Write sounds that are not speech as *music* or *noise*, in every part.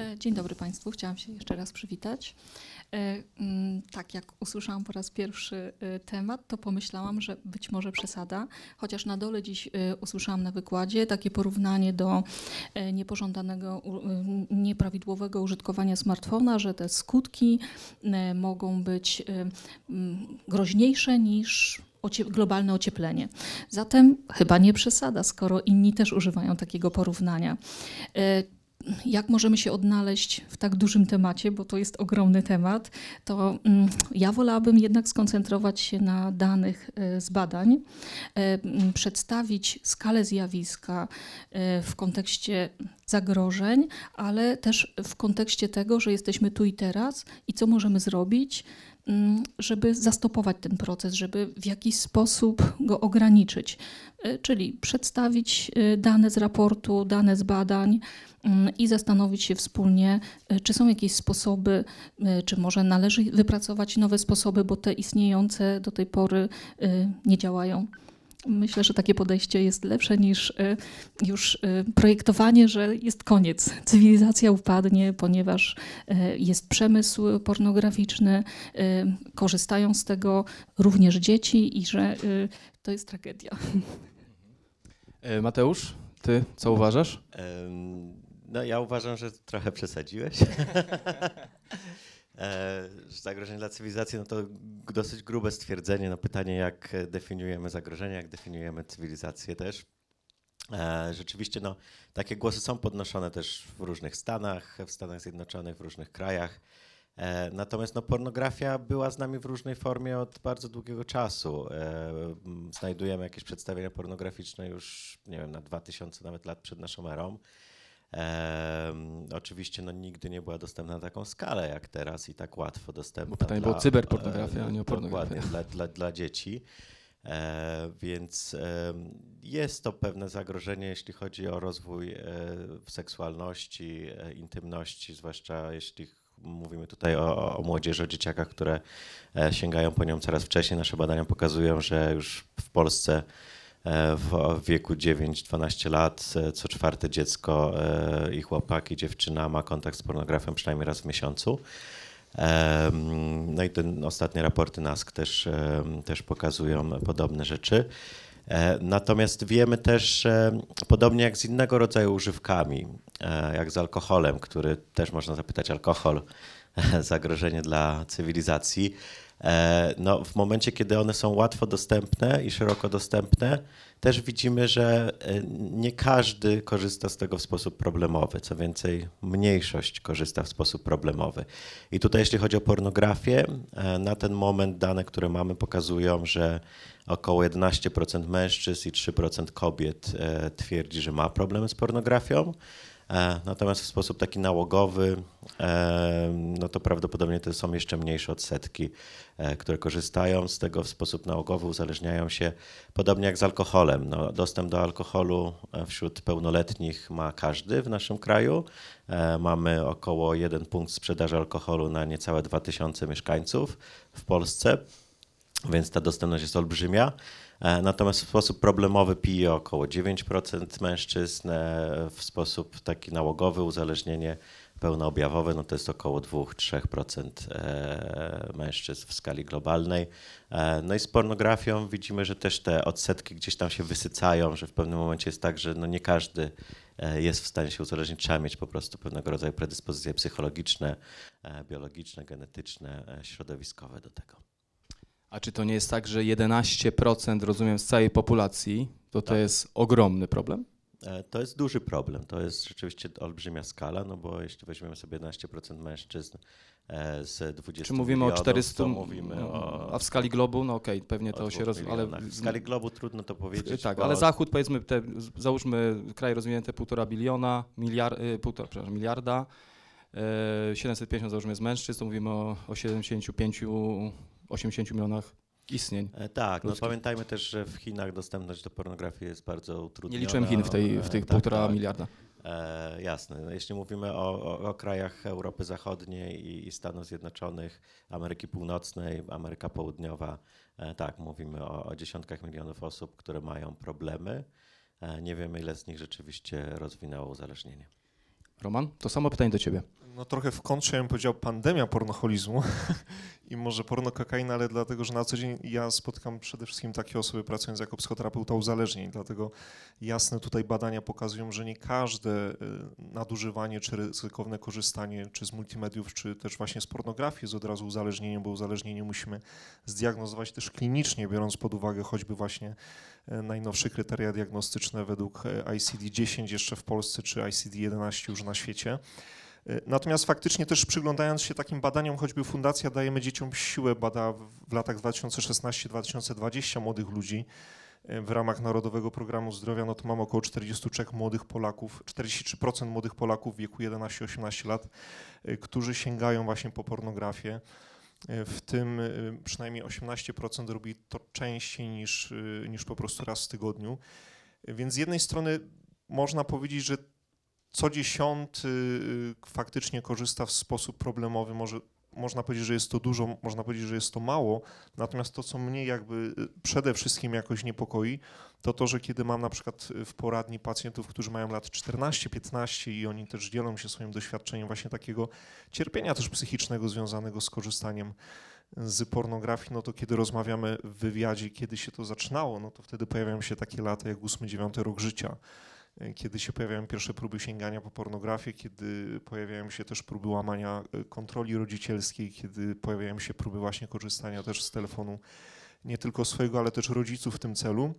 E, dzień dobry Państwu, chciałam się jeszcze raz przywitać. E, mm, tak jak usłyszałam po raz pierwszy e, temat, to pomyślałam, że być może przesada, chociaż na dole dziś usłyszałam na wykładzie takie porównanie do niepożądanego, nieprawidłowego użytkowania smartfona, że te skutki mogą być groźniejsze niż globalne ocieplenie. Zatem chyba nie przesada, skoro inni też używają takiego porównania jak możemy się odnaleźć w tak dużym temacie, bo to jest ogromny temat, to mm, ja wolałabym jednak skoncentrować się na danych e, z badań, e, przedstawić skalę zjawiska e, w kontekście zagrożeń, ale też w kontekście tego, że jesteśmy tu i teraz i co możemy zrobić, mm, żeby zastopować ten proces, żeby w jakiś sposób go ograniczyć. Czyli przedstawić dane z raportu, dane z badań, i zastanowić się wspólnie, e, czy są jakieś sposoby, e, czy może należy wypracować nowe sposoby, bo te istniejące do tej pory e, nie działają. Myślę, że takie podejście jest lepsze niż już projektowanie, że jest koniec. Cywilizacja upadnie, ponieważ jest przemysł pornograficzny, korzystają z tego również dzieci i że to jest tragedia. Mateusz, ty co uważasz? No ja uważam, że trochę przesadziłeś. *laughs* e, zagrożenie dla cywilizacji, no to dosyć grube stwierdzenie. No pytanie, jak definiujemy zagrożenie, jak definiujemy cywilizację też. E, rzeczywiście no, takie głosy są podnoszone też w różnych stanach, w Stanach Zjednoczonych, w różnych krajach. E, natomiast no, pornografia była z nami w różnej formie od bardzo długiego czasu. Znajdujemy jakieś przedstawienia pornograficzne już, nie wiem, na 2000 nawet lat przed naszą erą. Um, oczywiście no, nigdy nie była dostępna na taką skalę jak teraz i tak łatwo dostępna. Bo pytanie dla, było cyberpornografia, a nie o pornografię. Dla, dla, dla dzieci. E, więc e, jest to pewne zagrożenie, jeśli chodzi o rozwój e, seksualności, e, intymności, zwłaszcza jeśli mówimy tutaj o, o młodzieży, o dzieciakach, które e, sięgają po nią coraz wcześniej. Nasze badania pokazują, że już w Polsce E, w wieku 9-12 lat e, co czwarte dziecko e, i chłopak i dziewczyna ma kontakt z pornografią przynajmniej raz w miesiącu. No i te ostatnie raporty NASK też, też pokazują podobne rzeczy. Natomiast wiemy też, podobnie jak z innego rodzaju używkami, jak z alkoholem, który też można zapytać alkohol, *laughs* zagrożenie dla cywilizacji, E, no, w momencie, kiedy one są łatwo dostępne i szeroko dostępne, też widzimy, że e, nie każdy korzysta z tego w sposób problemowy. Co więcej, mniejszość korzysta w sposób problemowy. I tutaj, jeśli chodzi o pornografię, e, na ten moment dane, które mamy, pokazują, że około 11% mężczyzn i 3% kobiet twierdzi, że ma problemy z pornografią. E, natomiast w sposób taki nałogowy, e, no to prawdopodobnie to są jeszcze mniejsze odsetki, e, które korzystają z tego w sposób nałogowy, uzależniają się, podobnie jak z alkoholem. No, dostęp do alkoholu wśród pełnoletnich ma każdy w naszym kraju. Mamy około jeden punkt sprzedaży alkoholu na niecałe 2000 mieszkańców w Polsce, więc ta dostępność jest olbrzymia. E, natomiast w sposób problemowy pije około 9% mężczyzn, e, w sposób taki nałogowy, uzależnienie pełnoobjawowe, no to jest około 2-3% e, mężczyzn w skali globalnej. No i z pornografią widzimy, że też te odsetki gdzieś tam się wysycają, że w pewnym momencie jest tak, że no nie każdy jest w stanie się uzależnić, trzeba mieć po prostu pewnego rodzaju predyspozycje psychologiczne, biologiczne, genetyczne, środowiskowe do tego. A czy to nie jest tak, że 11% rozumiem z całej populacji, to to tak. jest ogromny problem? E, to jest duży problem. To jest rzeczywiście olbrzymia skala, no bo jeśli weźmiemy sobie 11% mężczyzn e, z 20 Czy mówimy o 400, mówimy o, a w skali globu, no okej, okay, pewnie to się rozwija, ale w skali globu trudno to powiedzieć. Tak, bo... ale Zachód powiedzmy, te, załóżmy kraj rozwinięty półtora biliona, miliard, y, półtora, przepraszam, miliarda, 750 e, załóżmy jest mężczyzn, to mówimy o, o 75 80 milionach istnień. E, tak, no pamiętajmy też, że w Chinach dostępność do pornografii jest bardzo utrudniona. Nie liczyłem Chin w, tej, w tych e, półtora tak, miliarda. E, jasne. No, jeśli mówimy o, o, o, krajach Europy Zachodniej i, i Stanów Zjednoczonych, Ameryki Północnej, Ameryka Południowa, e, tak, mówimy o, o, dziesiątkach milionów osób, które mają problemy. E, nie wiemy, ile z nich rzeczywiście rozwinęło uzależnienie. Roman, to samo pytanie do ciebie. No trochę w kontrze ja bym powiedział pandemia pornoholizmu *laughs* i może pornokokaina, ale dlatego, że na co dzień ja spotykam przede wszystkim takie osoby pracując jako psychoterapeuta uzależnień, dlatego jasne tutaj badania pokazują, że nie każde y, nadużywanie czy ryzykowne korzystanie czy z multimediów, czy też właśnie z pornografii jest od razu uzależnieniem, bo uzależnienie musimy zdiagnozować też klinicznie, biorąc pod uwagę choćby właśnie y, najnowsze kryteria diagnostyczne według y, ICD-10 jeszcze w Polsce, czy ICD-11 już na świecie. Y, Natomiast faktycznie też przyglądając się takim badaniom, choćby Fundacja Dajemy Dzieciom Siłę bada w- latach 2016-2020 młodych ludzi y, w ramach Narodowego Programu Zdrowia, no to mam około 43 młodych Polaków, 43% młodych Polaków w wieku 11-18 lat, y, którzy sięgają właśnie po pornografię. W tym przynajmniej 18% robi to częściej niż, niż po prostu raz w tygodniu. Więc z jednej strony można powiedzieć, że co dziesiąty y, faktycznie korzysta w sposób problemowy. Może, można powiedzieć, że jest to dużo, można powiedzieć, że jest to mało. Natomiast to, co mnie jakby y, przede wszystkim jakoś niepokoi, to to, że kiedy mam na przykład y, w poradni pacjentów, którzy mają lat 14-15 i oni też dzielą się swoim doświadczeniem właśnie takiego cierpienia też psychicznego związanego z korzystaniem z pornografii, no to kiedy rozmawiamy w wywiadzie, kiedy się to zaczynało, no to wtedy pojawiają się takie lata jak 8-9 rok życia kiedy się pojawiają pierwsze próby sięgania po pornografię, kiedy pojawiają się też próby łamania e, kontroli rodzicielskiej, kiedy pojawiają się próby właśnie korzystania też z telefonu nie tylko swojego, ale też rodziców w tym celu.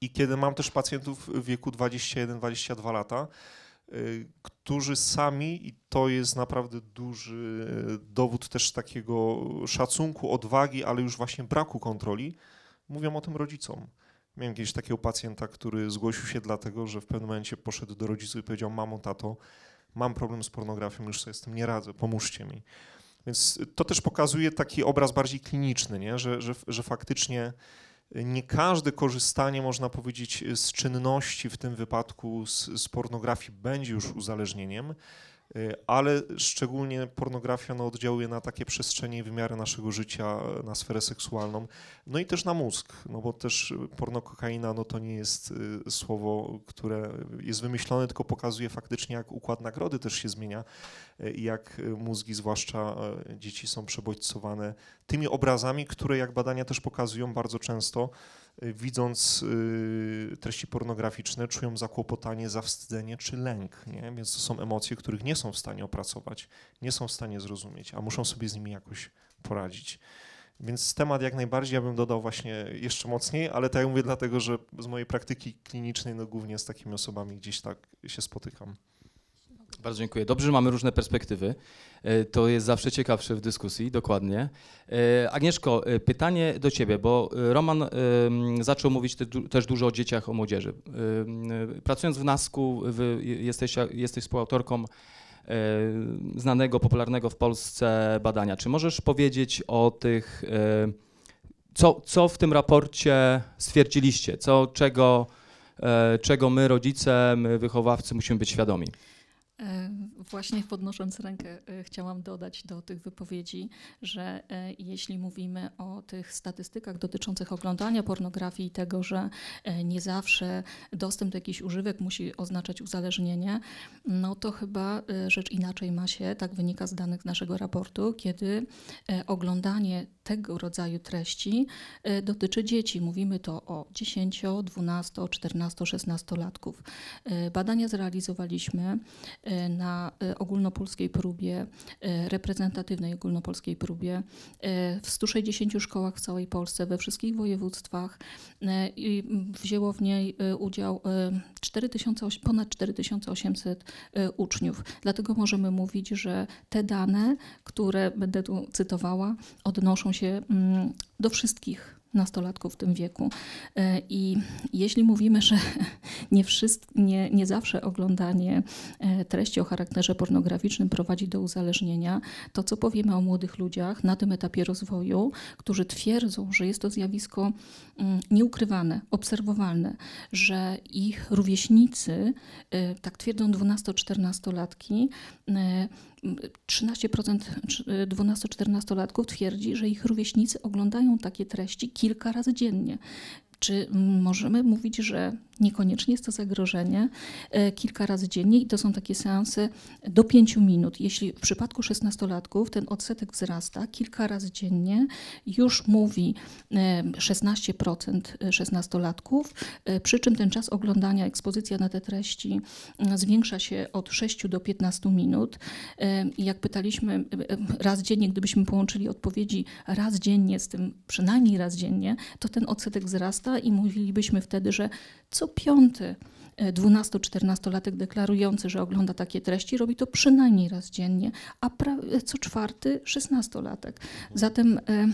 I kiedy mam też pacjentów w wieku 21-22 lata, y, którzy sami, i to jest naprawdę duży dowód też takiego szacunku, odwagi, ale już właśnie braku kontroli, mówią o tym rodzicom. Miałem kiedyś takiego pacjenta, który zgłosił się dlatego, że w pewnym momencie poszedł do rodziców i powiedział: Mamo, tato, mam problem z pornografią, już sobie z tym nie radzę, pomóżcie mi. Więc to też pokazuje taki obraz bardziej kliniczny, nie? Że, że, że faktycznie nie każde korzystanie, można powiedzieć, z czynności, w tym wypadku z, z pornografii, będzie już uzależnieniem, ale szczególnie pornografia no, oddziałuje na takie przestrzenie i wymiary naszego życia, na sferę seksualną, no i też na mózg, no bo też pornokokaina no, to nie jest y, słowo, które jest wymyślone, tylko pokazuje faktycznie, jak układ nagrody też się zmienia y, i jak y, mózgi, zwłaszcza y, dzieci, są przebodźcowane tymi obrazami, które jak badania też pokazują bardzo często, y, widząc y, treści pornograficzne, czują zakłopotanie, zawstydzenie czy lęk, nie? więc to są emocje, których nie są w stanie opracować, nie są w stanie zrozumieć, a muszą sobie z nimi jakoś poradzić. Więc temat jak najbardziej ja bym dodał właśnie jeszcze mocniej, ale tak jak mówię, dlatego że z mojej praktyki klinicznej no głównie z takimi osobami gdzieś tak się spotykam. Bardzo dziękuję. Dobrze, że mamy różne perspektywy. E, To jest zawsze ciekawsze w dyskusji, dokładnie. E, Agnieszko, e, pytanie do ciebie, bo Roman zaczął mówić też dużo o dzieciach, o młodzieży. Pracując w NASK-u, jesteś, jesteś współautorką znanego, popularnego w Polsce badania. Czy możesz powiedzieć o tych, co, co w tym raporcie stwierdziliście? Co, czego, czego my, rodzice, my, wychowawcy, musimy być świadomi? E, Właśnie podnosząc rękę, e, chciałam dodać do tych wypowiedzi, że e, jeśli mówimy o tych statystykach dotyczących oglądania pornografii i tego, że nie zawsze dostęp do jakichś używek musi oznaczać uzależnienie, no to chyba rzecz inaczej ma się, tak wynika z danych naszego raportu, kiedy oglądanie tego rodzaju treści dotyczy dzieci. Mówimy to o 10, 12, 14, 16 latków. Badania zrealizowaliśmy na e, ogólnopolskiej próbie, e, reprezentatywnej ogólnopolskiej próbie w 160 szkołach w całej Polsce, we wszystkich województwach i wzięło w niej udział e, 4000, oś- ponad 4800 e, uczniów. Dlatego możemy mówić, że te dane, które będę tu cytowała, odnoszą się mm, do wszystkich nastolatków w tym wieku. E, I jeśli mówimy, że *laughs* nie, wszyst- nie, nie zawsze oglądanie e, treści o charakterze pornograficznym prowadzi do uzależnienia, to co powiemy o młodych ludziach na tym etapie rozwoju, którzy twierdzą, że jest to zjawisko mm, nieukrywane, obserwowalne, że ich rówieśnicy, e, tak twierdzą 12-14-latki, e, 13% cz- 12-14-latków twierdzi, że ich rówieśnicy oglądają takie treści kilka razy dziennie. Czy możemy mówić, że niekoniecznie jest to zagrożenie, e, kilka razy dziennie i to są takie seanse do 5 minut. Jeśli w przypadku 16-latków ten odsetek wzrasta kilka razy dziennie, już mówi e, 16% 16-latków, e, przy czym ten czas oglądania, ekspozycja na te treści mm, zwiększa się od 6 do 15 minut. E, jak pytaliśmy e, e, raz dziennie, gdybyśmy połączyli odpowiedzi raz dziennie z tym przynajmniej raz dziennie, to ten odsetek wzrasta i mówilibyśmy wtedy, że co piąty 12-14-latek deklarujący, że ogląda takie treści, robi to przynajmniej raz dziennie, a co czwarty 16-latek. Zatem e,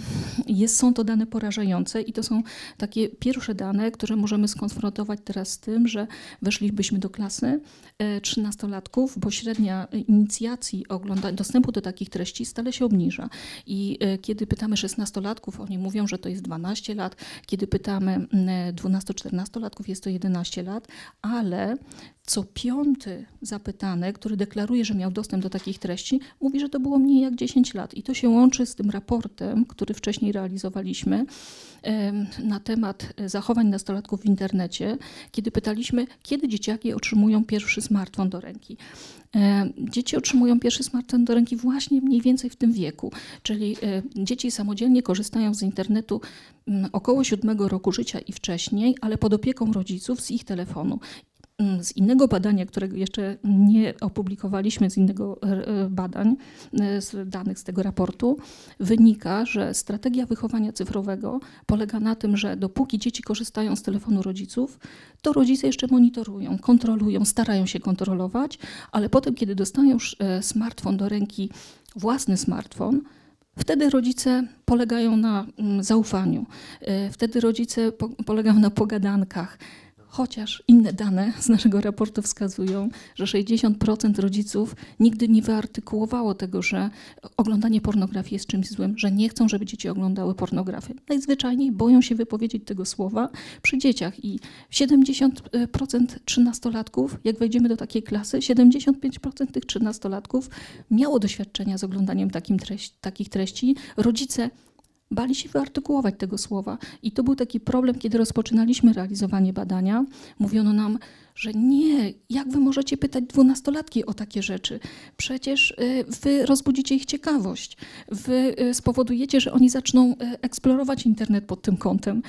jest, są to dane porażające i to są takie pierwsze dane, które możemy skonfrontować teraz z tym, że weszlibyśmy do klasy e, 13-latków, bo średnia inicjacji ogląda- dostępu do takich treści stale się obniża. I e, kiedy pytamy 16-latków, oni mówią, że to jest 12 lat, kiedy pytamy mm, 12-14-latków, jest to 11 lat, ale co piąty zapytany, który deklaruje, że miał dostęp do takich treści, mówi, że to było mniej jak 10 lat. I to się łączy z tym raportem, który wcześniej realizowaliśmy na temat zachowań nastolatków w internecie, kiedy pytaliśmy, kiedy dzieciaki otrzymują pierwszy smartfon do ręki. E, Dzieci otrzymują pierwszy smartfon do ręki właśnie mniej więcej w tym wieku, czyli e, dzieci samodzielnie korzystają z internetu mm, około siódmego roku życia i wcześniej, ale pod opieką rodziców z ich telefonu. Mm, Z innego badania, którego jeszcze nie opublikowaliśmy, z innego e, badań, e, z danych z tego raportu, wynika, że strategia wychowania cyfrowego polega na tym, że dopóki dzieci korzystają z telefonu rodziców, to rodzice jeszcze monitorują, kontrolują, starają się kontrolować, ale potem, kiedy dostają już e, smartfon do ręki, własny smartfon, Wtedy rodzice polegają na mm, zaufaniu, e, wtedy rodzice po, polegają na pogadankach. Chociaż inne dane z naszego raportu wskazują, że 60% rodziców nigdy nie wyartykułowało tego, że oglądanie pornografii jest czymś złym, że nie chcą, żeby dzieci oglądały pornografię. Najzwyczajniej boją się wypowiedzieć tego słowa przy dzieciach i 70% trzynastolatków, jak wejdziemy do takiej klasy, 75% tych trzynastolatków miało doświadczenia z oglądaniem takim treści, takich treści. Rodzice bali się wyartykułować tego słowa. I to był taki problem, kiedy rozpoczynaliśmy realizowanie badania. Mówiono nam, że nie, jak wy możecie pytać dwunastolatki o takie rzeczy? Przecież y, wy rozbudzicie ich ciekawość. Wy y, spowodujecie, że oni zaczną y, eksplorować internet pod tym kątem.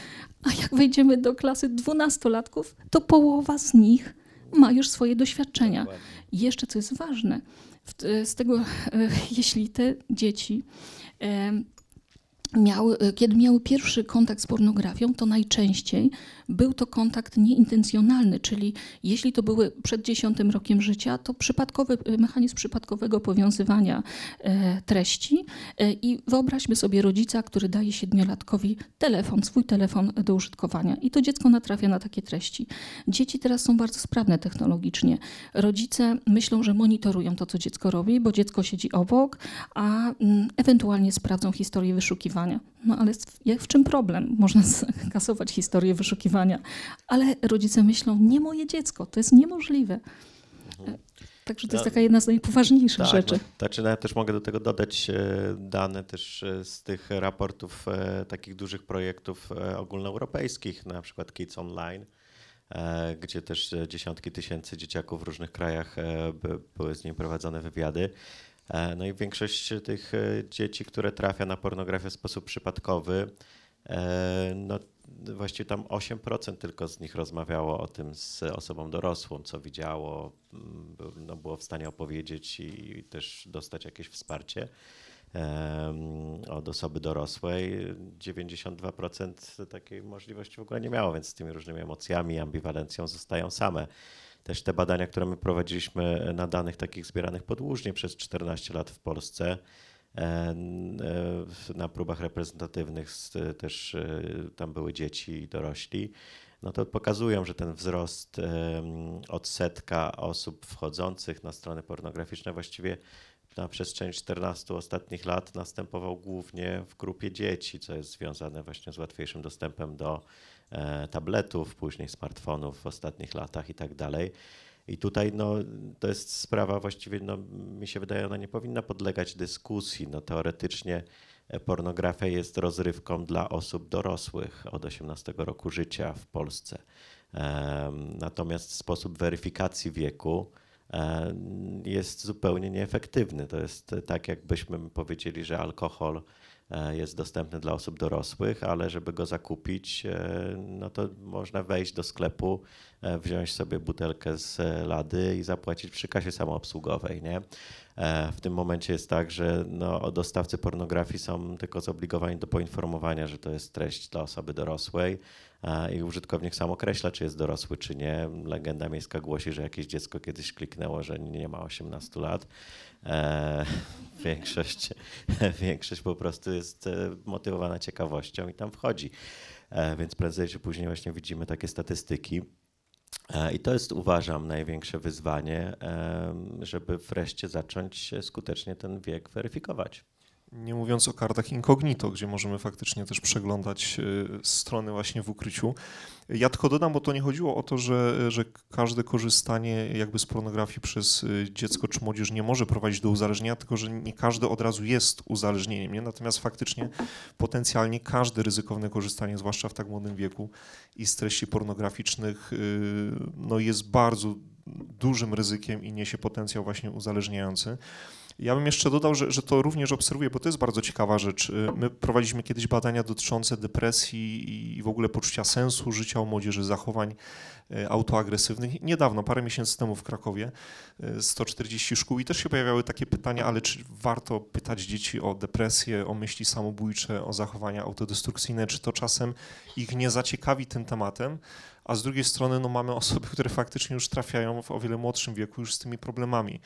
A jak wejdziemy do klasy dwunastolatków, to połowa z nich ma już swoje doświadczenia. Dokładnie. I jeszcze co jest ważne, z tego, jeśli te dzieci e, kiedy miały pierwszy kontakt z pornografią, to najczęściej był to kontakt nieintencjonalny, czyli jeśli to były przed dziesiątym rokiem życia, to przypadkowy, e, mechanizm przypadkowego powiązywania e, treści. I wyobraźmy sobie rodzica, który daje siedmiolatkowi telefon, swój telefon do użytkowania i to dziecko natrafia na takie treści. Dzieci teraz są bardzo sprawne technologicznie. Rodzice myślą, że monitorują to, co dziecko robi, bo dziecko siedzi obok, a mm, ewentualnie sprawdzą historię wyszukiwania. No ale w, jak- w czym problem? Można skasować *laughs* historię wyszukiwania, ale rodzice myślą, nie moje dziecko, to jest niemożliwe. Mhm. Także to jest No, taka jedna z najpoważniejszych Tak, rzeczy. No, znaczy, no ja też mogę do tego dodać e, dane też e, z tych raportów e, takich dużych projektów e, ogólnoeuropejskich, na przykład Kids Online, e, gdzie też e, dziesiątki tysięcy dzieciaków w różnych krajach e, by, były z nim prowadzone wywiady. E, No i większość tych e, dzieci, które trafia na pornografię w sposób przypadkowy, e, no właściwie tam 8% tylko z nich rozmawiało o tym z osobą dorosłą, co widziało, mm, no było w stanie opowiedzieć i też dostać jakieś wsparcie em, od osoby dorosłej. 92% takiej możliwości w ogóle nie miało, więc z tymi różnymi emocjami, ambiwalencją zostają same. Też te badania, które my prowadziliśmy na danych takich zbieranych podłużnie przez 14 lat w Polsce, e, e, na próbach reprezentatywnych też e, tam były dzieci i dorośli, no to pokazują, że ten wzrost odsetka osób wchodzących na strony pornograficzne właściwie na przestrzeni 14 ostatnich lat następował głównie w grupie dzieci, co jest związane właśnie z łatwiejszym dostępem do e, tabletów, później smartfonów w ostatnich latach i tak dalej. I tutaj no, to jest sprawa właściwie, no, mi się wydaje, ona nie powinna podlegać dyskusji. No, teoretycznie e, pornografia jest rozrywką dla osób dorosłych od 18 roku życia w Polsce. Em, Natomiast sposób weryfikacji wieku e, jest zupełnie nieefektywny. To jest tak, jakbyśmy powiedzieli, że alkohol e, jest dostępny dla osób dorosłych, ale żeby go zakupić, e, no to można wejść do sklepu, e, wziąć sobie butelkę z e, lady i zapłacić przy kasie samoobsługowej. Nie? E, W tym momencie jest tak, że no, dostawcy pornografii są tylko zobligowani do poinformowania, że to jest treść dla osoby dorosłej e, i użytkownik sam określa, czy jest dorosły, czy nie. Legenda miejska głosi, że jakieś dziecko kiedyś kliknęło, że nie ma 18 lat. E, *laughs* Większość, *laughs* większość po prostu jest e, motywowana ciekawością i tam wchodzi. E, Więc prędzej czy później właśnie widzimy takie statystyki. I to jest, uważam, największe wyzwanie, żeby wreszcie zacząć skutecznie ten wiek weryfikować. Nie mówiąc o kartach incognito, gdzie możemy faktycznie też przeglądać y, strony właśnie w ukryciu. Ja tylko dodam, bo to nie chodziło o to, że, że każde korzystanie jakby z pornografii przez y, dziecko czy młodzież nie może prowadzić do uzależnienia, tylko że nie każde od razu jest uzależnieniem. Nie? Natomiast faktycznie potencjalnie każde ryzykowne korzystanie, zwłaszcza w tak młodym wieku i z treści pornograficznych, y, no jest bardzo dużym ryzykiem i niesie potencjał właśnie uzależniający. Ja bym jeszcze dodał, że, że to również obserwuję, bo to jest bardzo ciekawa rzecz. Y, My prowadziliśmy kiedyś badania dotyczące depresji i w ogóle poczucia sensu życia u młodzieży, zachowań y, autoagresywnych. Niedawno, parę miesięcy temu w Krakowie, y, 140 szkół i też się pojawiały takie pytania, ale czy warto pytać dzieci o depresję, o myśli samobójcze, o zachowania autodestrukcyjne, czy to czasem ich nie zaciekawi tym tematem? A z drugiej strony no, mamy osoby, które faktycznie już trafiają w o wiele młodszym wieku już z tymi problemami.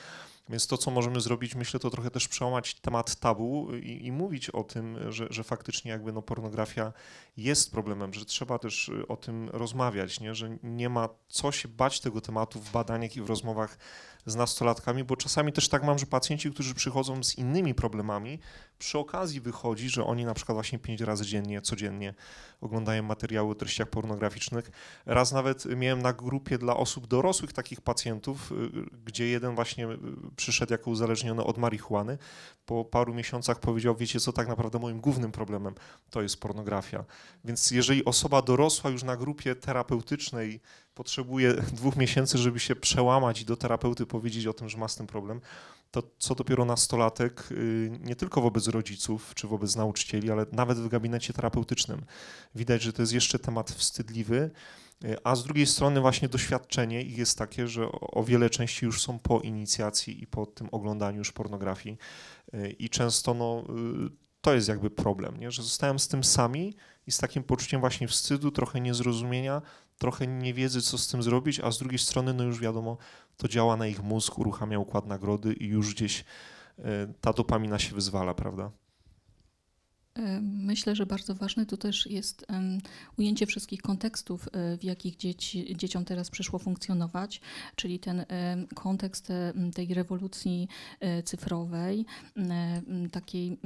Więc to, co możemy zrobić, myślę, to trochę też przełamać temat tabu i, i mówić o tym, że, że faktycznie jakby no pornografia jest problemem, że trzeba też y, o tym rozmawiać, nie? że nie ma co się bać tego tematu w badaniach i w rozmowach z nastolatkami, bo czasami też tak mam, że pacjenci, którzy przychodzą z innymi problemami, przy okazji wychodzi, że oni na przykład właśnie pięć razy dziennie, codziennie oglądają materiały o treściach pornograficznych. Raz nawet miałem na grupie dla osób dorosłych takich pacjentów, y, gdzie jeden właśnie y, przyszedł jako uzależniony od marihuany. Po paru miesiącach powiedział, wiecie co, tak naprawdę moim głównym problemem to jest pornografia. Więc jeżeli osoba dorosła już na grupie terapeutycznej potrzebuje *laughs* dwóch miesięcy, żeby się przełamać i do terapeuty powiedzieć o tym, że ma z tym problem, to co dopiero nastolatek, y, nie tylko wobec rodziców czy wobec nauczycieli, ale nawet w gabinecie terapeutycznym. Widać, że to jest jeszcze temat wstydliwy, y, a z drugiej strony właśnie doświadczenie ich jest takie, że o wiele częściej już są po inicjacji i po tym oglądaniu już pornografii y, i często no, to jest jakby problem, nie? że zostają z tym sami i z takim poczuciem właśnie wstydu, trochę niezrozumienia, trochę niewiedzy, co z tym zrobić, a z drugiej strony, no już wiadomo, to działa na ich mózg, uruchamia układ nagrody i już gdzieś y, ta dopamina się wyzwala, prawda? Myślę, że bardzo ważne tu też jest ujęcie wszystkich kontekstów, e, w jakich dzieci, dzieciom teraz przyszło funkcjonować, czyli ten kontekst e, tej rewolucji e, cyfrowej, takiej,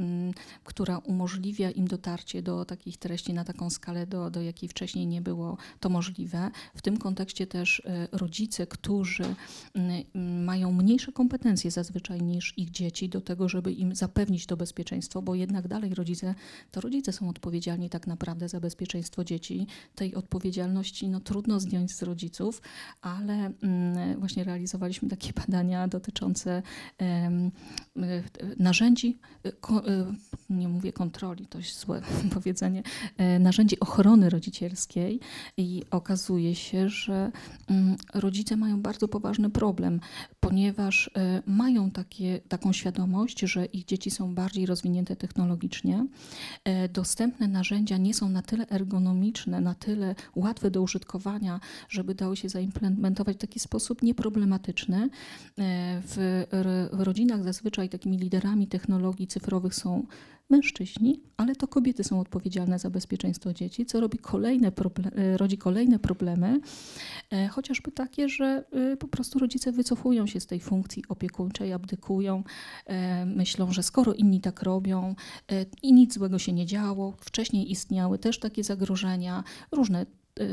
która umożliwia im dotarcie do takich treści na taką skalę, do, do jakiej wcześniej nie było to możliwe. W tym kontekście też rodzice, którzy mają mniejsze kompetencje zazwyczaj niż ich dzieci do tego, żeby im zapewnić to bezpieczeństwo, bo jednak dalej rodzice to rodzice są odpowiedzialni tak naprawdę za bezpieczeństwo dzieci. Tej odpowiedzialności no, trudno zdjąć z rodziców, ale mm, właśnie realizowaliśmy takie *laughs* badania dotyczące y, narzędzi, ko, y, nie mówię kontroli, to jest złe *laughs* powiedzenie, e, narzędzi ochrony rodzicielskiej i okazuje się, że mm, rodzice mają bardzo poważny problem, ponieważ e, mają takie, taką świadomość, że ich dzieci są bardziej rozwinięte technologicznie, e, dostępne narzędzia nie są na tyle ergonomiczne, na tyle łatwe do użytkowania, żeby dały się zaimplementować w taki sposób nieproblematyczny. E, w rodzinach zazwyczaj takimi liderami technologii cyfrowych są mężczyźni, ale to kobiety są odpowiedzialne za bezpieczeństwo dzieci, co robi kolejne e, rodzi kolejne problemy, e, chociażby takie, że e, po prostu rodzice wycofują się z tej funkcji opiekuńczej, abdykują, myślą, że skoro inni tak robią i nic złego się nie działo, wcześniej istniały też takie zagrożenia, różne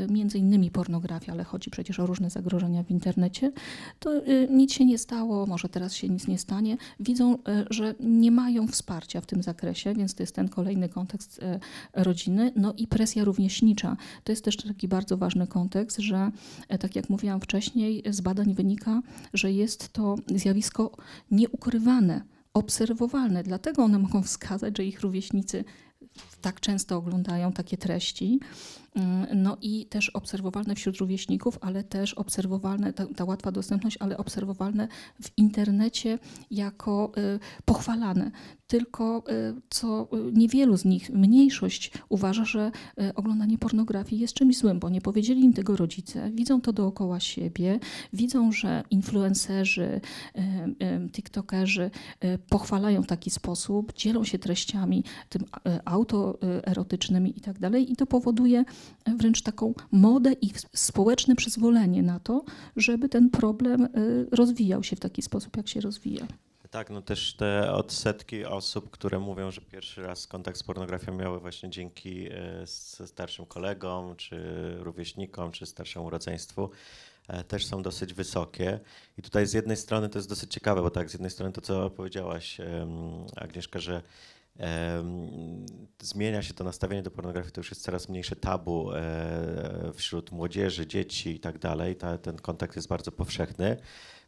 między innymi pornografia, ale chodzi przecież o różne zagrożenia w internecie, to y, nic się nie stało, może teraz się nic nie stanie. Widzą, y, że nie mają wsparcia w tym zakresie, więc to jest ten kolejny kontekst y, rodziny. No i presja rówieśnicza. To jest też taki bardzo ważny kontekst, że e, tak jak mówiłam wcześniej, z badań wynika, że jest to zjawisko nieukrywane, obserwowalne. Dlatego one mogą wskazać, że ich rówieśnicy tak często oglądają takie treści. Mm, No i też obserwowalne wśród rówieśników, ale też obserwowalne, ta, ta łatwa dostępność, ale obserwowalne w internecie jako y, pochwalane. Tylko y, co y, niewielu z nich, mniejszość uważa, że oglądanie pornografii jest czymś złym, bo nie powiedzieli im tego rodzice, widzą to dookoła siebie, widzą, że influencerzy, tiktokerzy pochwalają w taki sposób, dzielą się treściami tym autoerotycznymi i tak dalej i to powoduje wręcz taką modę i społeczne przyzwolenie na to, żeby ten problem y, rozwijał się w taki sposób, jak się rozwija. Tak, no też te odsetki osób, które mówią, że pierwszy raz kontakt z pornografią miały właśnie dzięki s- starszym kolegom, czy rówieśnikom, czy starszemu rodzeństwu, e, też są dosyć wysokie. I tutaj z jednej strony to jest dosyć ciekawe, bo tak, z jednej strony to, co powiedziałaś, Agnieszka, że zmienia się to nastawienie do pornografii, to już jest coraz mniejsze tabu e, wśród młodzieży, dzieci i tak dalej. Ten kontakt jest bardzo powszechny.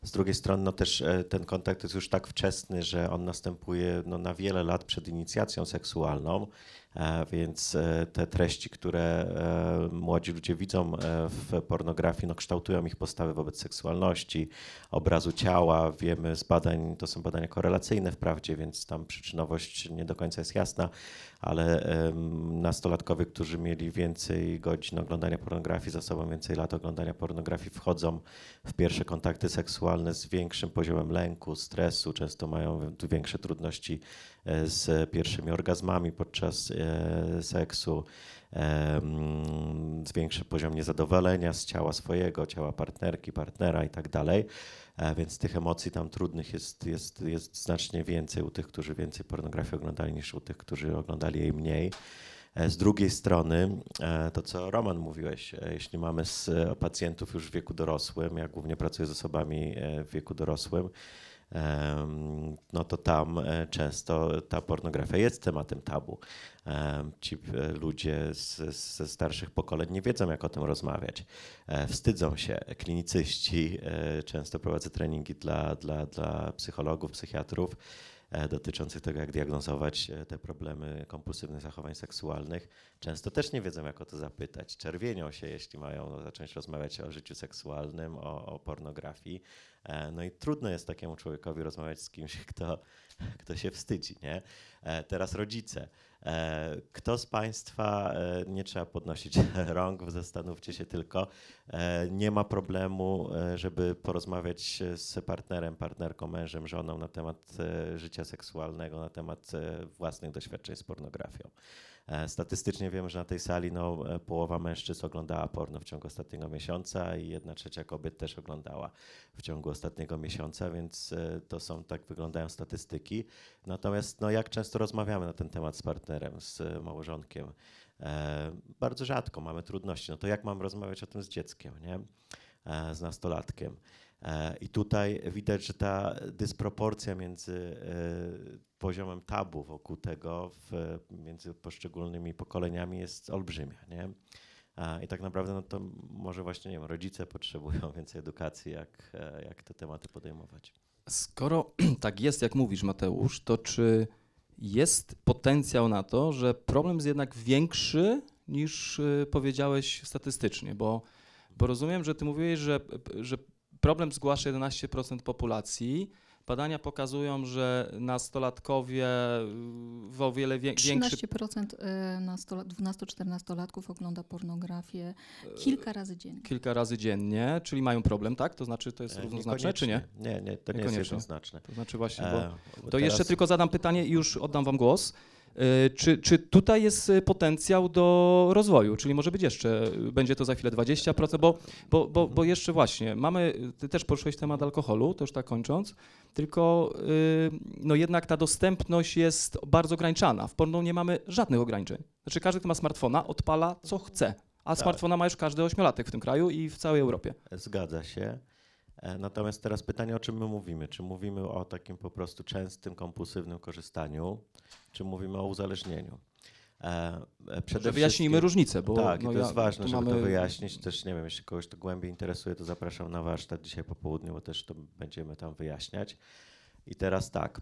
Z drugiej strony no też e, ten kontakt jest już tak wczesny, że on następuje no, na wiele lat przed inicjacją seksualną, więc e, te treści, które e, młodzi ludzie widzą e, w pornografii, no, kształtują ich postawy wobec seksualności, obrazu ciała. Wiemy z badań, to są badania korelacyjne wprawdzie, więc tam przyczynowość nie do końca jest jasna, ale nastolatkowie, którzy mieli więcej godzin oglądania pornografii za sobą, więcej lat oglądania pornografii, wchodzą w pierwsze kontakty seksualne z większym poziomem lęku, stresu, często mają większe trudności e, z pierwszymi orgazmami podczas e, seksu, em, z większy poziom niezadowolenia z ciała swojego, ciała partnerki, partnera i tak dalej. E, Więc tych emocji tam trudnych jest, jest, jest znacznie więcej u tych, którzy więcej pornografii oglądali, niż u tych, którzy oglądali jej mniej. E, Z drugiej strony, e, to co Roman mówiłeś, jeśli mamy z pacjentów już w wieku dorosłym, ja głównie pracuję z osobami w wieku dorosłym, no to tam często ta pornografia jest tematem tabu. Ci e, ludzie ze starszych pokoleń nie wiedzą, jak o tym rozmawiać. E, Wstydzą się. Klinicyści, e, często prowadzę treningi dla, dla, dla psychologów, psychiatrów dotyczących tego, jak diagnozować te problemy kompulsywnych zachowań seksualnych. Często też nie wiedzą, jak o to zapytać. Czerwienią się, jeśli mają zacząć rozmawiać o życiu seksualnym, o, o pornografii. No i trudno jest takiemu człowiekowi rozmawiać z kimś, *laughs* kto, kto się wstydzi. Nie? Teraz rodzice. E, Kto z Państwa, e, nie trzeba podnosić *laughs* rąk, zastanówcie się tylko, e, nie ma problemu, żeby porozmawiać z partnerem, partnerką, mężem, żoną na temat życia seksualnego, na temat własnych doświadczeń z pornografią. E, Statystycznie wiemy, że na tej sali no, e, połowa mężczyzn oglądała porno w ciągu ostatniego miesiąca i jedna trzecia kobiet też oglądała w ciągu ostatniego miesiąca, więc e, to są, tak wyglądają statystyki. Natomiast no, jak często rozmawiamy na ten temat z partnerem, z małżonkiem? E, bardzo rzadko mamy trudności. No to jak mam rozmawiać o tym z dzieckiem, nie? E, z nastolatkiem? E, I tutaj widać, że ta dysproporcja między poziomem tabu wokół tego w, między poszczególnymi pokoleniami jest olbrzymia. Nie? I tak naprawdę no to może właśnie nie wiem, rodzice potrzebują *laughs* więcej edukacji, jak, e, jak te tematy podejmować. Skoro *clears throat* tak jest, jak mówisz, Mateusz, to czy jest potencjał na to, że problem jest jednak większy niż y, powiedziałeś statystycznie? Bo, bo rozumiem, że ty mówiłeś, że, że problem zgłasza 11% populacji. Badania pokazują, że nastolatkowie y, w o wiele wię- większy 13% nastola- 12-14-latków ogląda pornografię kilka razy dziennie. kilka razy dziennie, czyli mają problem, tak? To znaczy, to jest E, równoznaczne, czy nie? Nie, nie, to nie jest jednoznaczne. To znaczy właśnie, bo E, bo To jeszcze tylko zadam pytanie i już oddam wam głos. Y, Czy, czy tutaj jest y, potencjał do rozwoju? Czyli może być jeszcze, y, będzie to za chwilę 20%, bo, bo, bo, bo jeszcze właśnie mamy, ty też poruszyłeś temat alkoholu, to już tak kończąc, tylko no jednak ta dostępność jest bardzo ograniczana. W porno nie mamy żadnych ograniczeń. Znaczy każdy, kto ma smartfona, odpala co chce. a Tak. smartfona ma już każdy ośmiolatek w tym kraju i w całej Europie. Zgadza się. E, Natomiast teraz pytanie, o czym my mówimy? Czy mówimy o takim po prostu częstym, kompulsywnym korzystaniu, czy mówimy o uzależnieniu? E, e, Przede wyjaśnijmy różnicę, bo tak, no i to jest ja- ważne, tu żeby to mamy- wyjaśnić. Też nie wiem, jeśli kogoś to głębiej interesuje, to zapraszam na warsztat dzisiaj po południu, bo też to będziemy tam wyjaśniać. I teraz tak.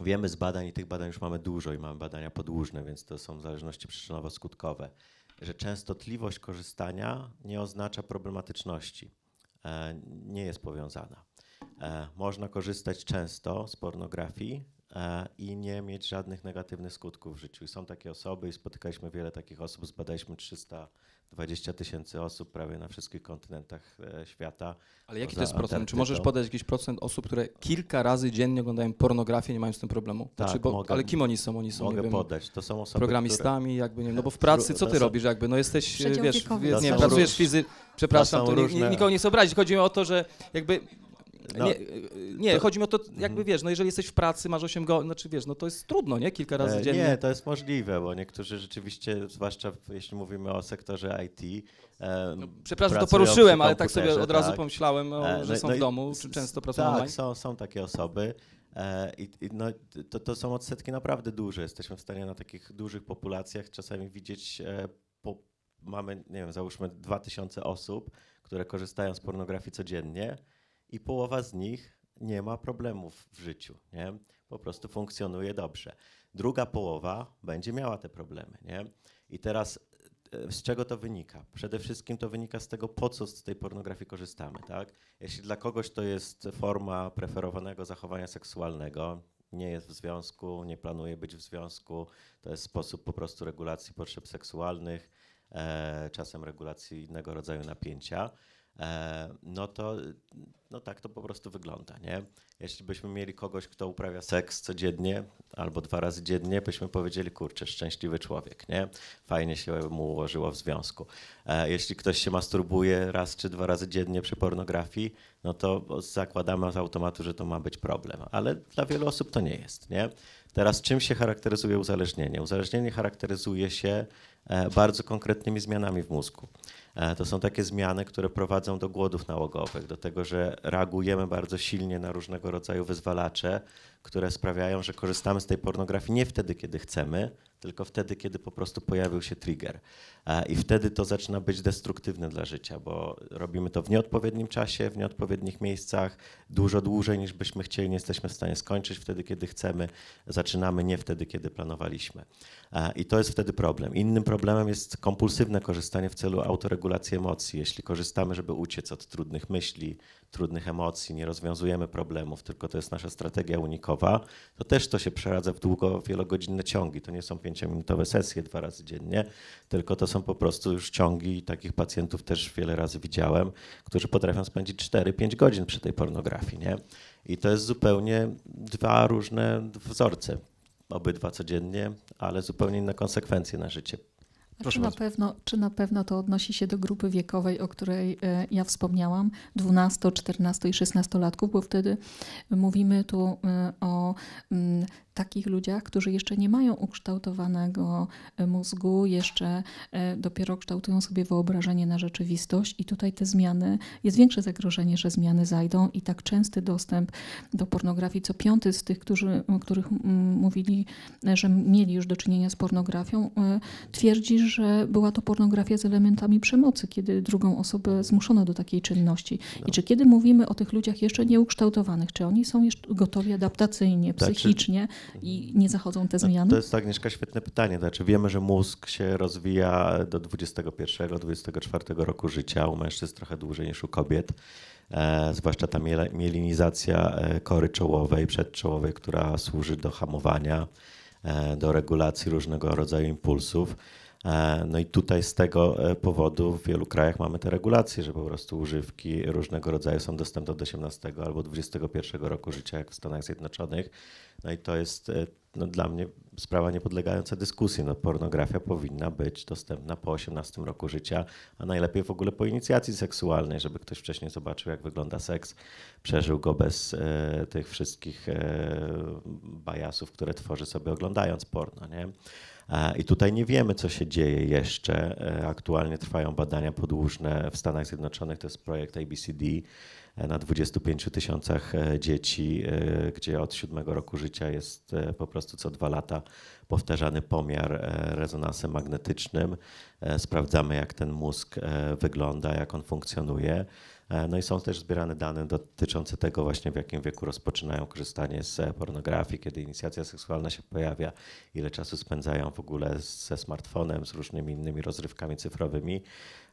Wiemy z badań, i tych badań już mamy dużo, i mamy badania podłużne, więc to są zależności przyczynowo-skutkowe, że częstotliwość korzystania nie oznacza problematyczności. E, nie jest powiązana. Można korzystać często z pornografii i nie mieć żadnych negatywnych skutków w życiu. I są takie osoby i spotykaliśmy wiele takich osób, zbadaliśmy 320 tysięcy osób prawie na wszystkich kontynentach e, świata. Ale jaki to jest procent? Czy możesz podać jakiś procent osób, które kilka razy dziennie oglądają pornografię i nie mają z tym problemu? Tak, Znaczy, bo, mogę- ale kim oni są? Oni są, Mogę nie wiem, podać. To są osoby, programistami, jakby, nie wiem, no bo w pracy co ty są- robisz, jakby, no jesteś, Przedział wiesz, jest. nie, pracujesz róż- fizy... Przepraszam, to to, różne- nikogo nie chcę obrazić, chodzi mi o to, że jakby... No, nie, nie to- chodzi mi o to, jakby Mhm. wiesz, no jeżeli jesteś w pracy, masz 8 godzin, znaczy wiesz, no to jest trudno, nie? Kilka razy E, dziennie. Nie, to jest możliwe, bo niektórzy rzeczywiście, zwłaszcza jeśli mówimy o sektorze IT. e, No, Przepraszam, to poruszyłem, ale tak sobie od razu tak. pomyślałem, o, E, że no- są no w i domu, s- często pracują Tak, online. są, są takie osoby. E, I, i no, to, to są odsetki naprawdę duże. Jesteśmy w stanie na takich dużych populacjach czasami widzieć, e, po, mamy, nie wiem, załóżmy 2000 osób, które korzystają z pornografii codziennie i połowa z nich nie ma problemów w życiu, nie? Po prostu funkcjonuje dobrze. Druga połowa będzie miała te problemy, nie? I teraz e, z czego to wynika? Przede wszystkim to wynika z tego, po co z tej pornografii korzystamy, tak? Jeśli dla kogoś to jest forma preferowanego zachowania seksualnego, nie jest w związku, nie planuje być w związku, to jest sposób po prostu regulacji potrzeb seksualnych, e, czasem regulacji innego rodzaju napięcia, no to no tak to po prostu wygląda, nie? Jeśli byśmy mieli kogoś, kto uprawia seks codziennie albo dwa razy dziennie, byśmy powiedzieli, kurczę, szczęśliwy człowiek, nie? Fajnie się mu ułożyło w związku. E, jeśli ktoś się masturbuje raz czy dwa razy dziennie przy pornografii, no to zakładamy z automatu, że to ma być problem. Ale dla wielu osób to nie jest, nie? Teraz czym się charakteryzuje uzależnienie? Uzależnienie charakteryzuje się e, bardzo konkretnymi zmianami w mózgu. E, To są takie zmiany, które prowadzą do głodów nałogowych, do tego, że reagujemy bardzo silnie na różnego rodzaju wyzwalacze, które sprawiają, że korzystamy z tej pornografii nie wtedy, kiedy chcemy, tylko wtedy, kiedy po prostu pojawił się trigger. E, I wtedy to zaczyna być destruktywne dla życia, bo robimy to w nieodpowiednim czasie, w nieodpowiednich miejscach, dużo dłużej niż byśmy chcieli, nie jesteśmy w stanie skończyć wtedy, kiedy chcemy, zaczynamy nie wtedy, kiedy planowaliśmy. E, I to jest wtedy problem. Innym problemem jest kompulsywne korzystanie w celu autoregulacji emocji. Jeśli korzystamy, żeby uciec od trudnych myśli, trudnych emocji, nie rozwiązujemy problemów, tylko to jest nasza strategia unikowa, to też to się przeradza w długo, wielogodzinne ciągi. To nie są pięciominutowe sesje dwa razy dziennie, tylko to są po prostu już ciągi i takich pacjentów też wiele razy widziałem, którzy potrafią spędzić 4-5 godzin przy tej pornografii, nie? I to jest zupełnie dwa różne wzorce. Obydwa codziennie, ale zupełnie inne konsekwencje na życie. A czy, na pewno, czy na pewno to odnosi się do grupy wiekowej, o której e, ja wspomniałam, 12, 14 i 16 latków, bo wtedy mówimy tu e, o mm, takich ludziach, którzy jeszcze nie mają ukształtowanego e, mózgu, jeszcze e, dopiero kształtują sobie wyobrażenie na rzeczywistość i tutaj te zmiany, jest większe zagrożenie, że zmiany zajdą i tak częsty dostęp do pornografii, co piąty z tych, którzy, o których mówili, e, że mieli już do czynienia z pornografią, twierdzi, że była to pornografia z elementami przemocy, kiedy drugą osobę zmuszono do takiej czynności. No. I czy kiedy mówimy o tych ludziach jeszcze nieukształtowanych, czy oni są jeszcze gotowi adaptacyjnie, Znaczy- psychicznie i nie zachodzą te No, zmiany? To jest Agnieszka świetne pytanie. Znaczy wiemy, że mózg się rozwija do 21-24 roku życia, u mężczyzn trochę dłużej niż u kobiet. E, zwłaszcza ta mielinizacja e, kory czołowej, przedczołowej, która służy do hamowania, e, do regulacji różnego rodzaju impulsów. E, No i tutaj z tego e, powodu w wielu krajach mamy te regulacje, że po prostu używki różnego rodzaju są dostępne od 18 albo 21 roku życia, jak w Stanach Zjednoczonych. No i to jest e, no, dla mnie sprawa niepodlegająca dyskusji. No, pornografia powinna być dostępna po 18 roku życia, a najlepiej w ogóle po inicjacji seksualnej, żeby ktoś wcześniej zobaczył, jak wygląda seks, przeżył go bez e, tych wszystkich e, bajasów, które tworzy sobie oglądając porno. Nie? E, I tutaj nie wiemy, co się dzieje jeszcze. E, Aktualnie trwają badania podłużne w Stanach Zjednoczonych, to jest projekt ABCD e, na 25 tysiącach dzieci, gdzie od siódmego roku życia jest po prostu co dwa lata powtarzany pomiar rezonansem magnetycznym. Sprawdzamy, jak ten mózg wygląda, jak on funkcjonuje. E, No i są też zbierane dane dotyczące tego właśnie, w jakim wieku rozpoczynają korzystanie z e, pornografii, kiedy inicjacja seksualna się pojawia, ile czasu spędzają w ogóle ze smartfonem, z różnymi innymi rozrywkami cyfrowymi.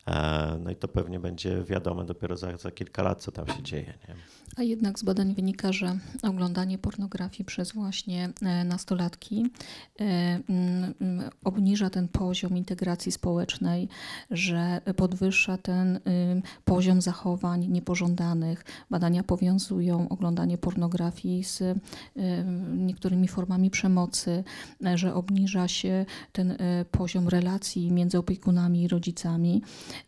E, No i to pewnie będzie wiadome dopiero za, za kilka lat, co tam się dzieje. Nie? A jednak z badań wynika, że oglądanie pornografii przez właśnie e, nastolatki e, obniża ten poziom integracji społecznej, że podwyższa ten y, poziom zachowań niepożądanych. Badania powiązują oglądanie pornografii z y, niektórymi formami przemocy, że obniża się ten e, poziom relacji między opiekunami i rodzicami.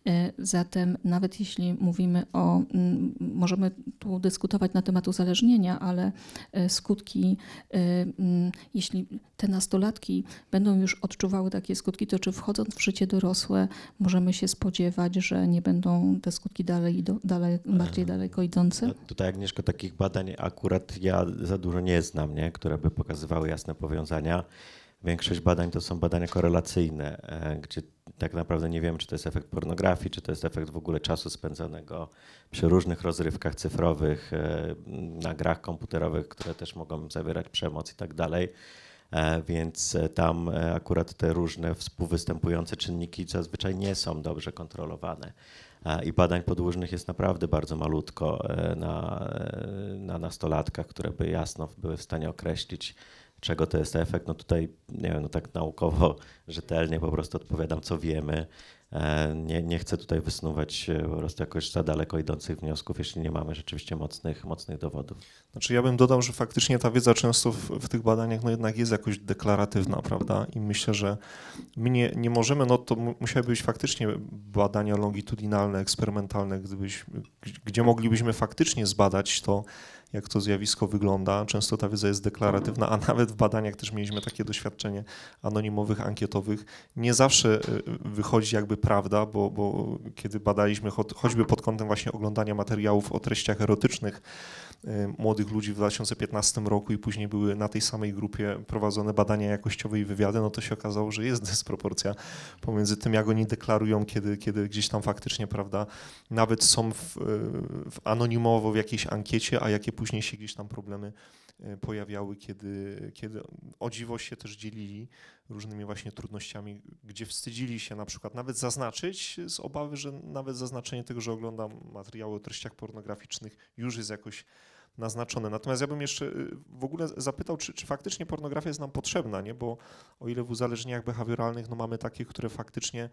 E, Zatem nawet jeśli mówimy o, mm, możemy tu dyskutować na temat uzależnienia, ale e, skutki, e, mm, jeśli te nastolatki będą już odczuwały takie skutki, to czy wchodząc w życie dorosłe możemy się spodziewać, że nie będą te skutki dalej, dalej bardziej daleko idące? No, tutaj Agnieszko, takich badań akurat ja za dużo nie znam, nie? które by pokazywały jasne powiązania. Większość badań to są badania korelacyjne, e, gdzie tak naprawdę nie wiem, czy to jest efekt pornografii, czy to jest efekt w ogóle czasu spędzonego przy różnych rozrywkach cyfrowych, e, na grach komputerowych, które też mogą zawierać przemoc i tak dalej. E, Więc tam akurat te różne współwystępujące czynniki zazwyczaj nie są dobrze kontrolowane. I badań podłużnych jest naprawdę bardzo malutko na, na nastolatkach, które by jasno były w stanie określić, czego to jest efekt. No tutaj, nie wiem, no tak naukowo, *laughs* rzetelnie po prostu odpowiadam, co wiemy. E, Nie, nie chcę tutaj wysnuwać e, po prostu jakoś za daleko idących wniosków, jeśli nie mamy rzeczywiście mocnych, mocnych dowodów. Znaczy ja bym dodał, że faktycznie ta wiedza często w, w tych badaniach no jednak jest jakoś deklaratywna, prawda? I myślę, że my nie, nie możemy, no to mu- musiały być faktycznie badania longitudinalne, eksperymentalne, gdybyś, gdzie moglibyśmy faktycznie zbadać to, jak to zjawisko wygląda. Często ta wiedza jest deklaratywna, a nawet w badaniach też mieliśmy takie doświadczenie anonimowych, ankietowych. Nie zawsze y, wychodzi jakby prawda, bo, bo kiedy badaliśmy cho- choćby pod kątem właśnie oglądania materiałów o treściach erotycznych, młodych ludzi w 2015 roku i później były na tej samej grupie prowadzone badania jakościowe i wywiady, no to się okazało, że jest *laughs* dysproporcja pomiędzy tym, jak oni deklarują, kiedy, kiedy gdzieś tam faktycznie, prawda, nawet są w, y, w anonimowo w jakiejś ankiecie, a jakie później się gdzieś tam problemy y, pojawiały, kiedy, kiedy o dziwo się też dzielili różnymi właśnie trudnościami, gdzie wstydzili się na przykład nawet zaznaczyć z obawy, że nawet zaznaczenie tego, że oglądam materiały o treściach pornograficznych już jest jakoś naznaczone. Natomiast ja bym jeszcze y, w ogóle zapytał, czy, czy faktycznie pornografia jest nam potrzebna, nie? bo o ile w uzależnieniach behawioralnych no mamy takie, które faktycznie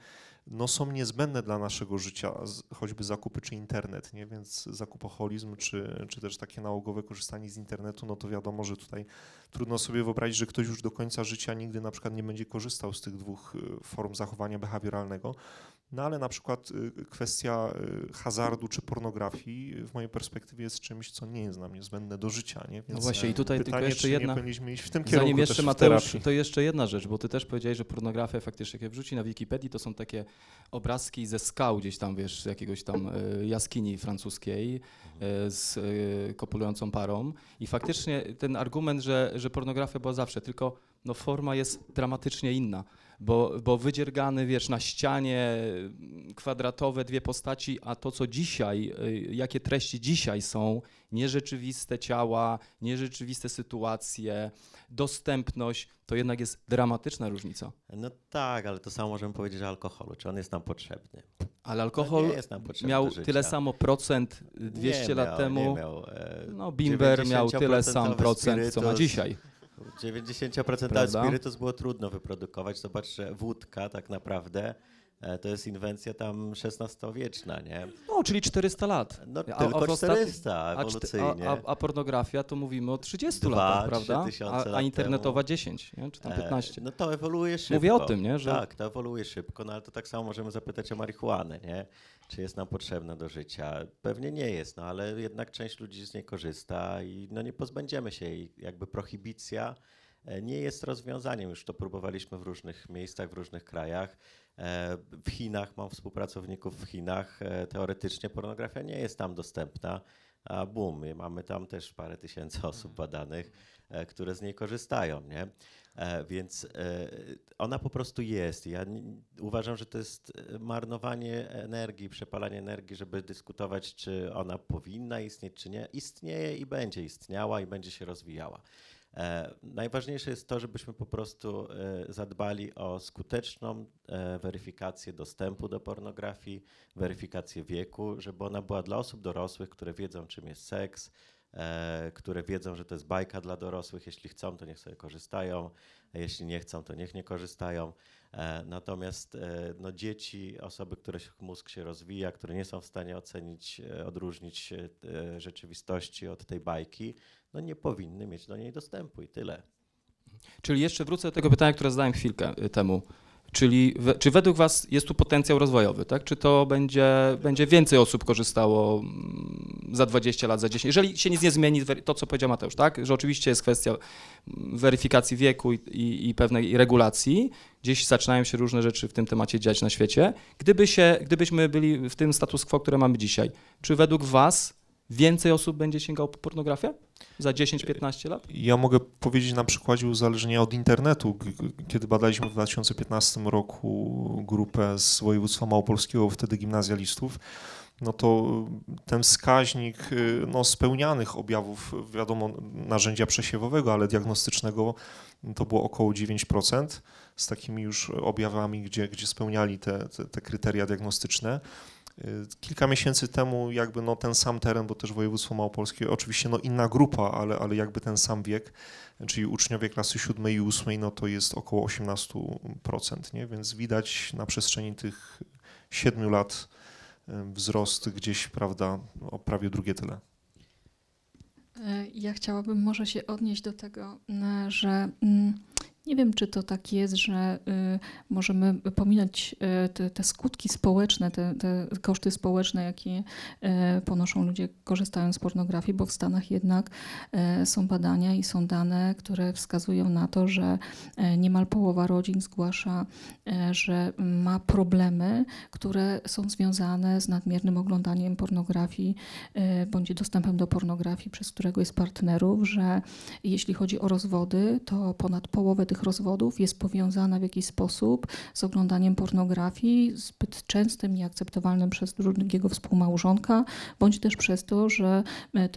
no, są niezbędne dla naszego życia, choćby zakupy czy internet, nie? więc zakupoholizm czy, czy też takie nałogowe korzystanie z internetu, no to wiadomo, że tutaj trudno sobie wyobrazić, że ktoś już do końca życia nigdy na przykład nie będzie korzystał z tych dwóch y, form zachowania behawioralnego. No ale na przykład y, kwestia y, hazardu czy pornografii w mojej perspektywie jest czymś, co nie jest nam niezbędne do życia. Nie? Więc No właśnie i tutaj tylko pytanie, jeszcze czy jedna, nie iść w tym kierunku Zanim jeszcze Mateusz, to jeszcze jedna rzecz, bo ty też powiedziałeś, że pornografia faktycznie jak wrzuci na Wikipedii, to są takie obrazki ze skał gdzieś tam, wiesz, jakiegoś tam e, jaskini francuskiej e, z e, kopulującą parą i faktycznie ten argument, że, że pornografia była zawsze, tylko no forma jest dramatycznie inna, bo, bo wydziergany, wiesz, na ścianie kwadratowe dwie postaci, a to co dzisiaj, e, jakie treści dzisiaj są, nierzeczywiste ciała, nierzeczywiste sytuacje, dostępność, to jednak jest dramatyczna różnica. No tak, ale to samo możemy powiedzieć o alkoholu. Czy on jest nam potrzebny? Ale alkohol miał tyle samo procent 200 Nie lat miał, temu. Miał, e, No, Bimber miał tyle sam 90% procent, co ma dzisiaj. 90% Prawda? spirytus było trudno wyprodukować. Zobacz, że wódka tak naprawdę e, to jest inwencja tam XVI-wieczna, nie? No, czyli 400 lat. No A- tylko a w ostatni- 400 A, czty- ewolucyjnie. a, a, a pornografia to mówimy o 30 Dwa, latach, prawda? A, a internetowa temu. 10, nie? czy tam E, 15. No to ewoluuje szybko. Mówię o tym, nie, że- Tak, to ewoluuje szybko, no ale to tak samo możemy zapytać o marihuanę, nie? Czy jest nam potrzebna do życia? Pewnie nie jest, no ale jednak część ludzi z niej korzysta i no nie pozbędziemy się jej. Jakby prohibicja e, nie jest rozwiązaniem. Już to próbowaliśmy w różnych miejscach, w różnych krajach. E, W Chinach mam współpracowników w Chinach. E, Teoretycznie pornografia nie jest tam dostępna, a boom, mamy tam też parę tysięcy osób badanych, e, które z niej korzystają, nie? E, Więc e, ona po prostu jest. Ja uważam, że to jest e, marnowanie energii, przepalanie energii, żeby dyskutować, czy ona powinna istnieć, czy nie. Istnieje i będzie istniała i będzie się rozwijała. Najważniejsze jest to, żebyśmy po prostu zadbali o skuteczną weryfikację dostępu do pornografii, weryfikację wieku, żeby ona była dla osób dorosłych, które wiedzą, czym jest seks, które wiedzą, że to jest bajka dla dorosłych. Jeśli chcą, to niech sobie korzystają, jeśli nie chcą, to niech nie korzystają. E, Natomiast e, no, dzieci, osoby, których mózg się rozwija, które nie są w stanie ocenić, e, odróżnić e, e, rzeczywistości od tej bajki, no nie powinny mieć do niej dostępu i tyle. Czyli jeszcze wrócę do tego pytania, które zadałem chwilkę y, temu. Czyli we, czy według Was jest tu potencjał rozwojowy, tak? Czy to będzie, będzie więcej osób korzystało mm, za 20 lat, za 10? Jeżeli się nic nie zmieni, to co powiedział Mateusz, tak? Że oczywiście jest kwestia mm, weryfikacji wieku i, i, i pewnej regulacji. Gdzieś zaczynają się różne rzeczy w tym temacie dziać na świecie. Gdyby się, gdybyśmy byli w tym status quo, które mamy dzisiaj, czy według Was więcej osób będzie sięgało po pornografię za 10-15 lat? Ja mogę powiedzieć na przykładzie uzależnienia od internetu. Kiedy badaliśmy w 2015 roku grupę z województwa małopolskiego, wtedy gimnazjalistów, no to ten wskaźnik y, no, spełnianych objawów, wiadomo, narzędzia przesiewowego, ale diagnostycznego, to było około 9% z takimi już objawami, gdzie, gdzie spełniali te, te, te kryteria diagnostyczne. Y, Kilka miesięcy temu jakby no ten sam teren, bo też województwo małopolskie, oczywiście no inna grupa, ale, ale jakby ten sam wiek, czyli uczniowie klasy 7 i 8, no to jest około 18%, nie? więc widać na przestrzeni tych 7 lat y, wzrost gdzieś, prawda, o prawie drugie tyle. E, Ja chciałabym może się odnieść do tego, że mm, nie wiem, czy to tak jest, że y, możemy pominąć y, te, te skutki społeczne, te, te koszty społeczne, jakie y, ponoszą ludzie korzystając z pornografii, bo w Stanach jednak są badania i są dane, które wskazują na to, że niemal połowa rodzin zgłasza, że ma problemy, które są związane z nadmiernym oglądaniem pornografii bądź dostępem do pornografii przez któregoś z partnerów, że jeśli chodzi o rozwody, to ponad połowę tych rozwodów jest powiązana w jakiś sposób z oglądaniem pornografii zbyt częstym, nieakceptowalnym przez drugiego współmałżonka, bądź też przez to, że e,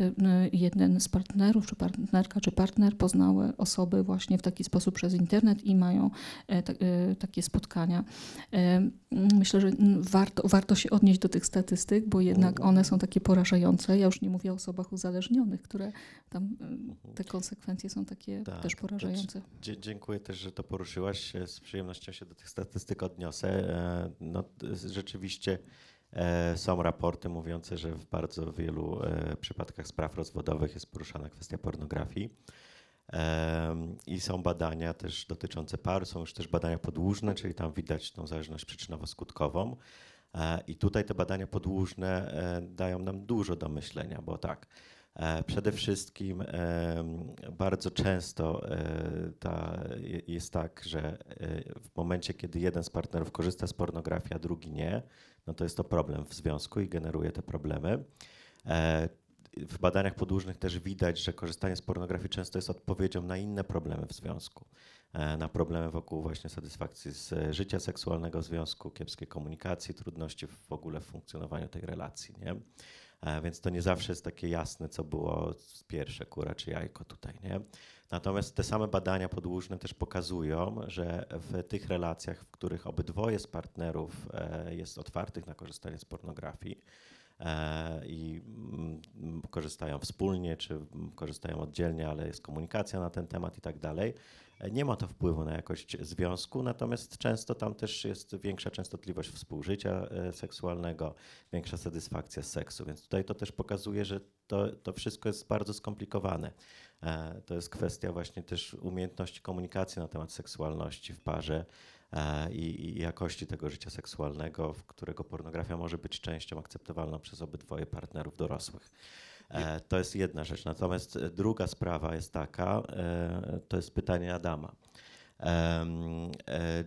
jeden z partnerów, czy partnerka, czy partner poznały osoby właśnie w taki sposób przez internet i mają e, e, takie spotkania. Myślę, że warto, warto się odnieść do tych statystyk, bo jednak one są takie porażające. Ja już nie mówię o osobach uzależnionych, które tam te konsekwencje są takie Tak, też porażające. Dzie- dziękuję też, że to poruszyłaś. E, Z przyjemnością się do tych statystyk odniosę. E, No, rzeczywiście e, są raporty mówiące, że w bardzo wielu przypadkach spraw rozwodowych jest poruszana kwestia pornografii. I są badania też dotyczące par, są już też badania podłużne, czyli tam widać tą zależność przyczynowo-skutkową. I tutaj te badania podłużne dają nam dużo do myślenia, bo tak, przede wszystkim em, bardzo często e, ta, je- jest tak, że e, w momencie, kiedy jeden z partnerów korzysta z pornografii, a drugi nie, no to jest to problem w związku i generuje te problemy. E, W badaniach podłużnych też widać, że korzystanie z pornografii często jest odpowiedzią na inne problemy w związku. E, Na problemy wokół właśnie satysfakcji z e, życia seksualnego związku, kiepskiej komunikacji, trudności w ogóle w funkcjonowaniu tej relacji. Nie? E, Więc to nie zawsze jest takie jasne, co było pierwsze, kura czy jajko tutaj. Nie? Natomiast te same badania podłużne też pokazują, że w tych relacjach, w których obydwoje z partnerów jest otwartych na korzystanie z pornografii, i mm, korzystają wspólnie, czy mm, korzystają oddzielnie, ale jest komunikacja na ten temat i tak dalej. E, Nie ma to wpływu na jakość związku, natomiast często tam też jest większa częstotliwość współżycia e, seksualnego, większa satysfakcja z seksu, więc tutaj to też pokazuje, że to, to wszystko jest bardzo skomplikowane. E, To jest kwestia właśnie też umiejętności komunikacji na temat seksualności w parze e, i, i jakości tego życia seksualnego, w którego pornografia może być częścią akceptowalną przez obydwoje partnerów dorosłych. E, To jest jedna rzecz. Natomiast e, druga sprawa jest taka, e, to jest pytanie Adama. E,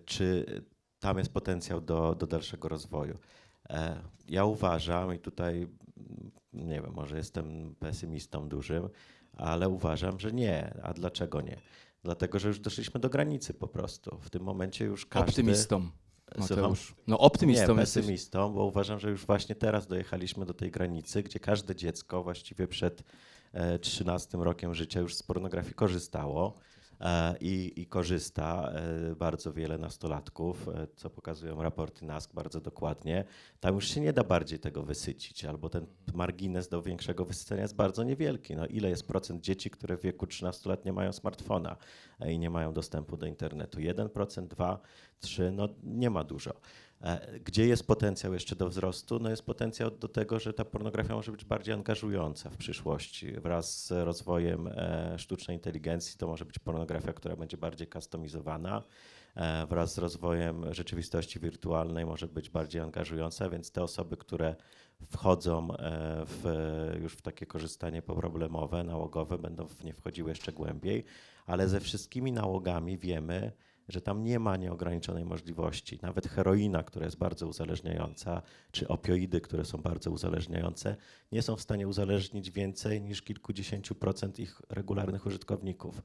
Czy tam jest potencjał do, do dalszego rozwoju? E, Ja uważam, i tutaj mm, nie wiem, może jestem pesymistą dużym, ale uważam, że nie. A dlaczego nie? Dlatego, że już doszliśmy do granicy po prostu. W tym momencie już każdy... Optymistą? Mateusz. No optymistą Nie, jesteś. pesymistą, bo uważam, że już właśnie teraz dojechaliśmy do tej granicy, gdzie każde dziecko właściwie przed e, 13 rokiem życia już z pornografii korzystało e, i, i korzysta e, bardzo wiele nastolatków, e, co pokazują raporty NASK bardzo dokładnie. Tam już się nie da bardziej tego wysycić, albo ten margines do większego wysycenia jest bardzo niewielki. No, ile jest procent dzieci, które w wieku 13 lat nie mają smartfona e, i nie mają dostępu do internetu? 1%, 2, 3, no nie ma dużo. E, Gdzie jest potencjał jeszcze do wzrostu? No jest potencjał do tego, że ta pornografia może być bardziej angażująca w przyszłości. Wraz z rozwojem e, sztucznej inteligencji to może być pornografia, która będzie bardziej kustomizowana. E, Wraz z rozwojem rzeczywistości wirtualnej może być bardziej angażująca, więc te osoby, które wchodzą w, już w takie korzystanie poproblemowe, nałogowe, będą w nie wchodziły jeszcze głębiej, ale ze wszystkimi nałogami wiemy, że tam nie ma nieograniczonej możliwości. Nawet heroina, która jest bardzo uzależniająca, czy opioidy, które są bardzo uzależniające, nie są w stanie uzależnić więcej niż kilkudziesięciu procent ich regularnych użytkowników.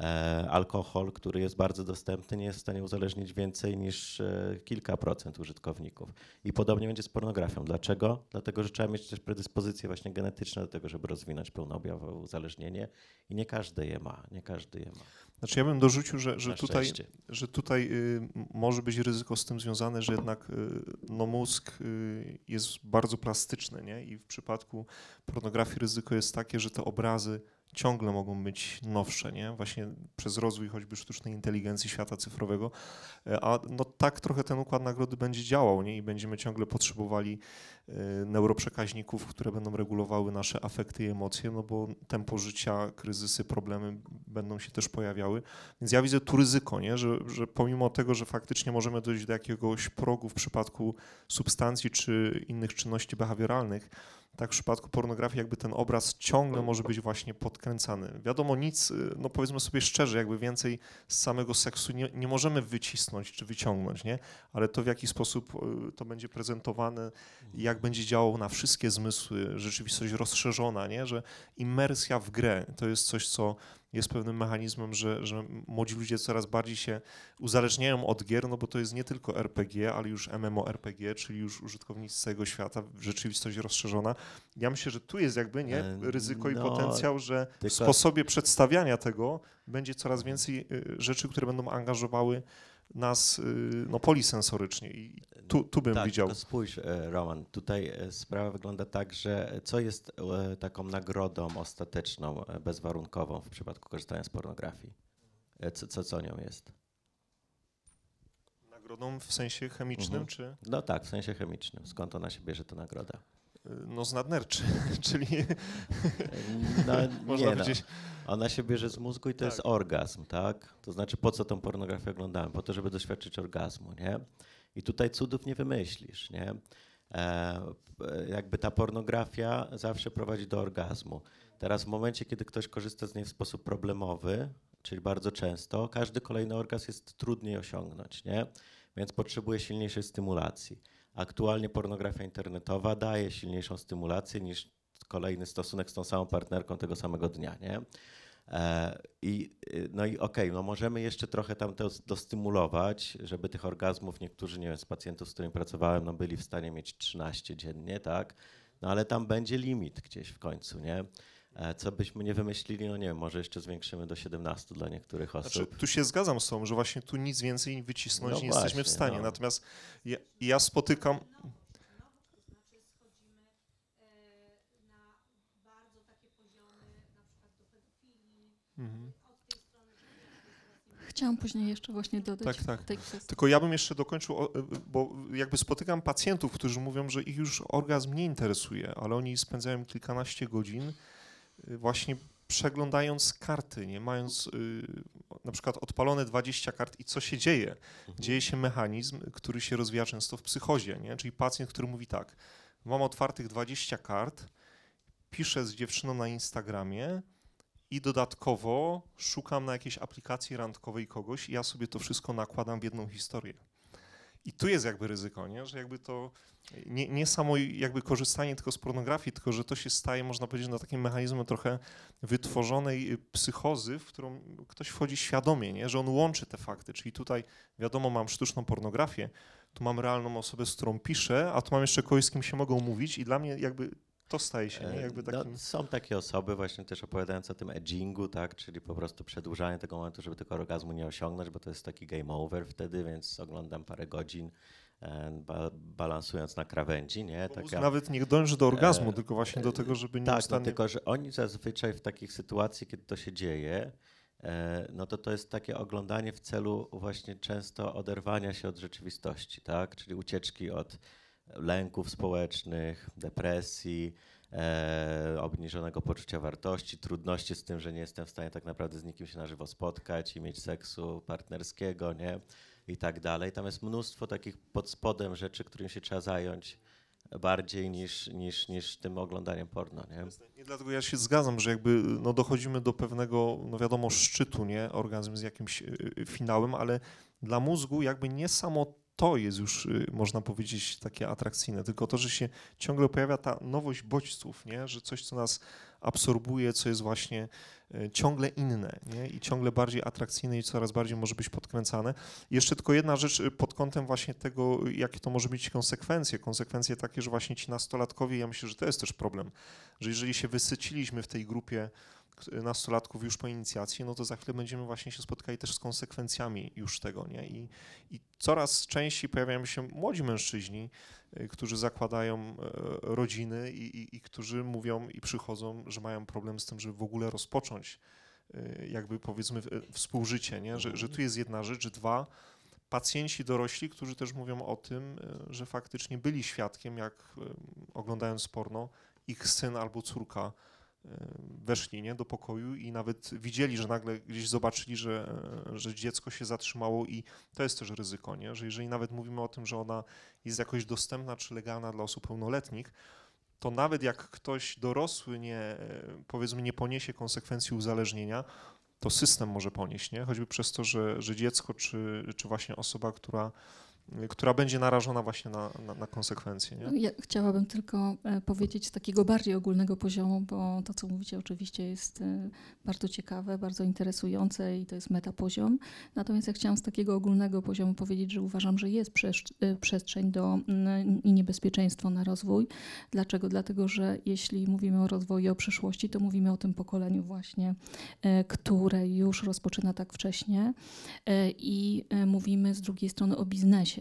E, alkohol, który jest bardzo dostępny, nie jest w stanie uzależnić więcej niż e, kilka procent użytkowników. I podobnie będzie z pornografią. Dlaczego? Dlatego, że trzeba mieć też predyspozycje właśnie genetyczne do tego, żeby rozwinąć pełnoobjawowe uzależnienie i nie każdy je ma, nie każdy je ma. Znaczy ja bym dorzucił, że, że tutaj, że tutaj y, może być ryzyko z tym związane, że jednak y, no, mózg y, jest bardzo plastyczny, nie? I w przypadku pornografii ryzyko jest takie, że te obrazy ciągle mogą być nowsze, nie? Właśnie przez rozwój choćby sztucznej inteligencji świata cyfrowego. E, A no tak trochę ten układ nagrody będzie działał, nie? I będziemy ciągle potrzebowali y, neuroprzekaźników, które będą regulowały nasze afekty i emocje, no bo tempo życia, kryzysy, problemy będą się też pojawiały. Więc ja widzę tu ryzyko, nie? Że, że pomimo tego, że faktycznie możemy dojść do jakiegoś progu w przypadku substancji czy innych czynności behawioralnych, tak w przypadku pornografii jakby ten obraz ciągle może być właśnie podkręcany. Wiadomo, nic, y, no powiedzmy sobie szczerze, jakby więcej z samego seksu nie, nie możemy wycisnąć czy wyciągnąć, nie? Ale to w jaki sposób y, to będzie prezentowane, jak będzie działało na wszystkie zmysły, rzeczywistość rozszerzona, nie? Że imersja w grę to jest coś, co jest pewnym mechanizmem, że, że młodzi ludzie coraz bardziej się uzależniają od gier, no bo to jest nie tylko RPG, ale już MMORPG, czyli już użytkownicy całego świata, rzeczywistość rozszerzona. Ja myślę, że tu jest jakby nie E, ryzyko i no, potencjał, że w sposobie przedstawiania tego będzie coraz więcej y, rzeczy, które będą angażowały nas y, no, polisensorycznie i tu, tu bym tak, widział. spójrz, e, Roman, tutaj e, sprawa wygląda tak, że co jest e, taką nagrodą ostateczną, bezwarunkową w przypadku korzystania z pornografii? Co, co, co nią jest? Nagrodą w sensie chemicznym, Mhm. czy No tak, w sensie chemicznym. Skąd ona się bierze, ta nagroda? No z nadnerczy, *laughs* czyli E, No, *laughs* można nie, no. powiedzieć, Ona się bierze z mózgu i to Tak. jest orgazm, tak? To znaczy, po co tą pornografię oglądałem? Po to, żeby doświadczyć orgazmu, nie? I tutaj cudów nie wymyślisz, nie? E, p- jakby ta pornografia zawsze prowadzi do orgazmu. Teraz w momencie, kiedy ktoś korzysta z niej w sposób problemowy, czyli bardzo często, każdy kolejny orgazm jest trudniej osiągnąć, nie? Więc potrzebuje silniejszej stymulacji. Aktualnie pornografia internetowa daje silniejszą stymulację niż kolejny stosunek z tą samą partnerką tego samego dnia, nie? E, I, y, no i okej, no możemy jeszcze trochę tam to dostymulować, żeby tych orgazmów niektórzy, nie wiem, z pacjentów, z którymi pracowałem, no byli w stanie mieć 13 dziennie, tak? No ale tam będzie limit gdzieś w końcu, nie? E, Co byśmy nie wymyślili, no nie wiem, może jeszcze zwiększymy do 17 dla niektórych osób. Znaczy, tu się zgadzam z tą, że właśnie tu nic więcej wycisnąć No nie jesteśmy w właśnie, stanie. no. Natomiast ja, ja spotykam. Mhm. Chciałam później jeszcze właśnie dodać Tak, tak. tej kwestii. Tylko ja bym jeszcze dokończył, bo jakby spotykam pacjentów, którzy mówią, że ich już orgazm nie interesuje, ale oni spędzają kilkanaście godzin właśnie przeglądając karty, nie mając y, na przykład odpalone 20 kart i co się dzieje? Dzieje się mechanizm, który się rozwija często w psychozie, nie? czyli pacjent, który mówi tak, mam otwartych 20 kart, piszę z dziewczyną na Instagramie i dodatkowo szukam na jakiejś aplikacji randkowej kogoś i ja sobie to wszystko nakładam w jedną historię. I tu jest jakby ryzyko, nie? że jakby to nie, nie samo jakby korzystanie tylko z pornografii, tylko że to się staje, można powiedzieć, na takim mechanizmem trochę wytworzonej y, psychozy, w którą ktoś wchodzi świadomie, nie? że on łączy te fakty. Czyli tutaj wiadomo, mam sztuczną pornografię, tu mam realną osobę, z którą piszę, a tu mam jeszcze kogoś, z kim się mogą mówić i dla mnie jakby to staje się, nie? Jakby No, takim... są takie osoby właśnie też opowiadające o tym edgingu, tak, czyli po prostu przedłużanie tego momentu, żeby tego orgazmu nie osiągnąć, bo to jest taki game over wtedy, więc oglądam parę godzin e, ba balansując na krawędzi, nie? Mózg Taka, nawet nie dąży do orgazmu, e, tylko właśnie do tego, żeby tak, no, tylko że oni zazwyczaj w takich sytuacji, kiedy to się dzieje, e, no to to jest takie oglądanie w celu właśnie często oderwania się od rzeczywistości, tak? Czyli ucieczki od lęków społecznych, depresji, e, obniżonego poczucia wartości, trudności z tym, że nie jestem w stanie tak naprawdę z nikim się na żywo spotkać i mieć seksu partnerskiego, nie? I tak dalej. Tam jest mnóstwo takich pod spodem rzeczy, którymi się trzeba zająć bardziej niż, niż, niż tym oglądaniem porno, nie? I dlatego ja się zgadzam, że jakby no, dochodzimy do pewnego, no wiadomo, szczytu, nie? Orgazm z jakimś y, y, finałem, ale dla mózgu jakby nie samo to jest już, y, można powiedzieć, takie atrakcyjne, tylko to, że się ciągle pojawia ta nowość bodźców, nie? Że coś, co nas absorbuje, co jest właśnie ciągle inne, nie? I ciągle bardziej atrakcyjne i coraz bardziej może być podkręcane. Jeszcze tylko jedna rzecz y, pod kątem właśnie tego, jakie to może mieć konsekwencje. Konsekwencje takie, że właśnie ci nastolatkowie, ja myślę, że to jest też problem, że jeżeli się wysyciliśmy w tej grupie nastolatków już po inicjacji, no to za chwilę będziemy właśnie się spotkali też z konsekwencjami już tego, nie? I, i coraz częściej pojawiają się młodzi mężczyźni, y, którzy zakładają e, rodziny i, i, i którzy mówią i przychodzą, że mają problem z tym, żeby w ogóle rozpocząć y, jakby powiedzmy w- współżycie, nie? Że, że tu jest jedna rzecz, dwa, pacjenci dorośli, którzy też mówią o tym, y, że faktycznie byli świadkiem, jak oglądając porno, ich syn albo córka weszli nie, do pokoju i nawet widzieli, że nagle gdzieś zobaczyli, że, że dziecko się zatrzymało i to jest też ryzyko, nie? że jeżeli nawet mówimy o tym, że ona jest jakoś dostępna czy legalna dla osób pełnoletnich, to nawet jak ktoś dorosły nie, y, powiedzmy, nie poniesie konsekwencji uzależnienia, to system może ponieść, nie? choćby przez to, że, że dziecko czy, czy właśnie osoba, która, która będzie narażona właśnie na, na, na konsekwencje. Nie? Ja chciałabym tylko e, powiedzieć z takiego bardziej ogólnego poziomu, bo to, co mówicie, oczywiście jest e, bardzo ciekawe, bardzo interesujące i to jest metapoziom. Natomiast ja chciałam z takiego ogólnego poziomu powiedzieć, że uważam, że jest e, przestrzeń do, i niebezpieczeństwo na rozwój. Dlaczego? Dlatego, że jeśli mówimy o rozwoju, o przyszłości, to mówimy o tym pokoleniu właśnie, które już rozpoczyna tak wcześnie i mówimy z drugiej strony o biznesie,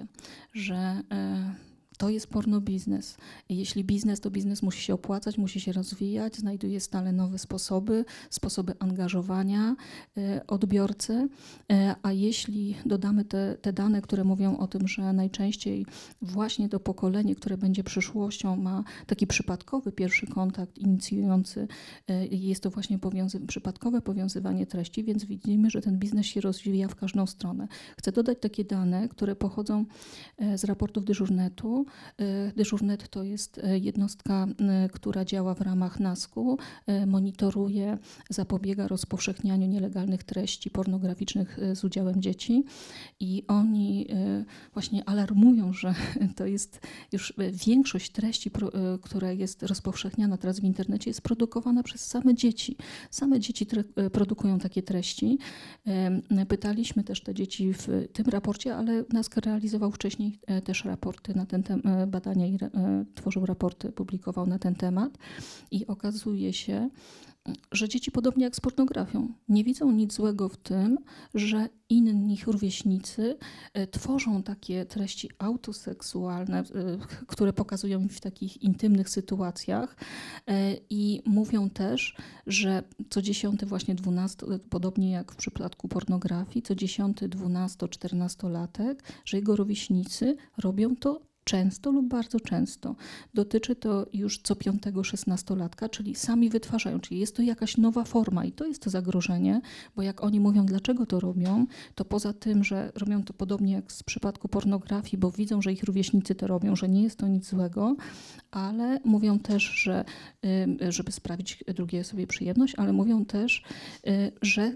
że e, to jest porno biznes. Jeśli biznes, to biznes musi się opłacać, musi się rozwijać, znajduje stale nowe sposoby, sposoby angażowania e, odbiorcy. E, a jeśli dodamy te, te dane, które mówią o tym, że najczęściej właśnie to pokolenie, które będzie przyszłością, ma taki przypadkowy pierwszy kontakt inicjujący, e, jest to właśnie powiązy- przypadkowe powiązywanie treści, więc widzimy, że ten biznes się rozwija w każdą stronę. Chcę dodać takie dane, które pochodzą z raportów dyżurnetu. E, Dyżurnet to jest e, jednostka, m, która działa w ramach NASK-u, monitoruje, zapobiega rozpowszechnianiu nielegalnych treści pornograficznych z udziałem dzieci i oni właśnie alarmują, że *laughs* to jest już większość treści, która jest rozpowszechniana teraz w internecie, jest produkowana przez same dzieci. Same dzieci produkują takie treści. Pytaliśmy też te dzieci w tym raporcie, ale NASK realizował wcześniej e, też raporty na ten temat, badania i e, tworzył raporty, publikował na ten temat i okazuje się, że dzieci podobnie jak z pornografią nie widzą nic złego w tym, że inni rówieśnicy e, tworzą takie treści autoseksualne, e, które pokazują ich w takich intymnych sytuacjach e, i mówią też, że co dziesiąty właśnie dwunasto, podobnie jak w przypadku pornografii, co dziesiąty dwunasto, czternastolatek, że jego rówieśnicy robią to często lub bardzo często. Dotyczy to już co piątego szesnastolatka, czyli sami wytwarzają, czyli jest to jakaś nowa forma i to jest to zagrożenie, bo jak oni mówią, dlaczego to robią, to poza tym, że robią to podobnie jak w przypadku pornografii, bo widzą, że ich rówieśnicy to robią, że nie jest to nic złego, ale mówią też, że y, żeby sprawić drugiej osobie przyjemność, ale mówią też, y, że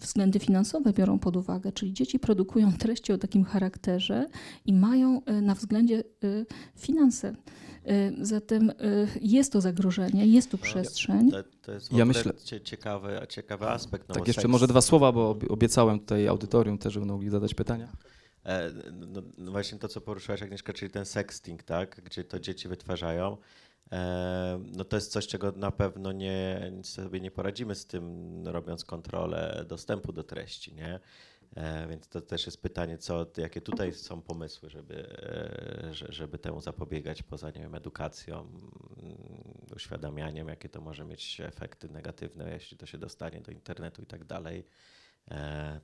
względy finansowe biorą pod uwagę, czyli dzieci produkują *laughs* treści o takim charakterze i mają y, na względzie y, finanse. Y, Zatem y, jest to zagrożenie, jest tu przestrzeń. To, to jest Ja myślę- cie- ciekawy, ciekawy aspekt. No Tak, jeszcze seks- może dwa słowa, bo obie- obiecałem tutaj audytorium też, żeby mogli zadać pytania. E, No, no właśnie to, co poruszyłaś Agnieszka, czyli ten sexting, tak? gdzie to dzieci wytwarzają. E, No to jest coś, czego na pewno nie, sobie nie poradzimy z tym, robiąc kontrolę dostępu do treści, nie? E, Więc to też jest pytanie, co, jakie tutaj są pomysły, żeby, e, że- żeby temu zapobiegać, poza nie wiem, edukacją, mm, uświadamianiem, jakie to może mieć efekty negatywne, jeśli to się dostanie do internetu i tak dalej.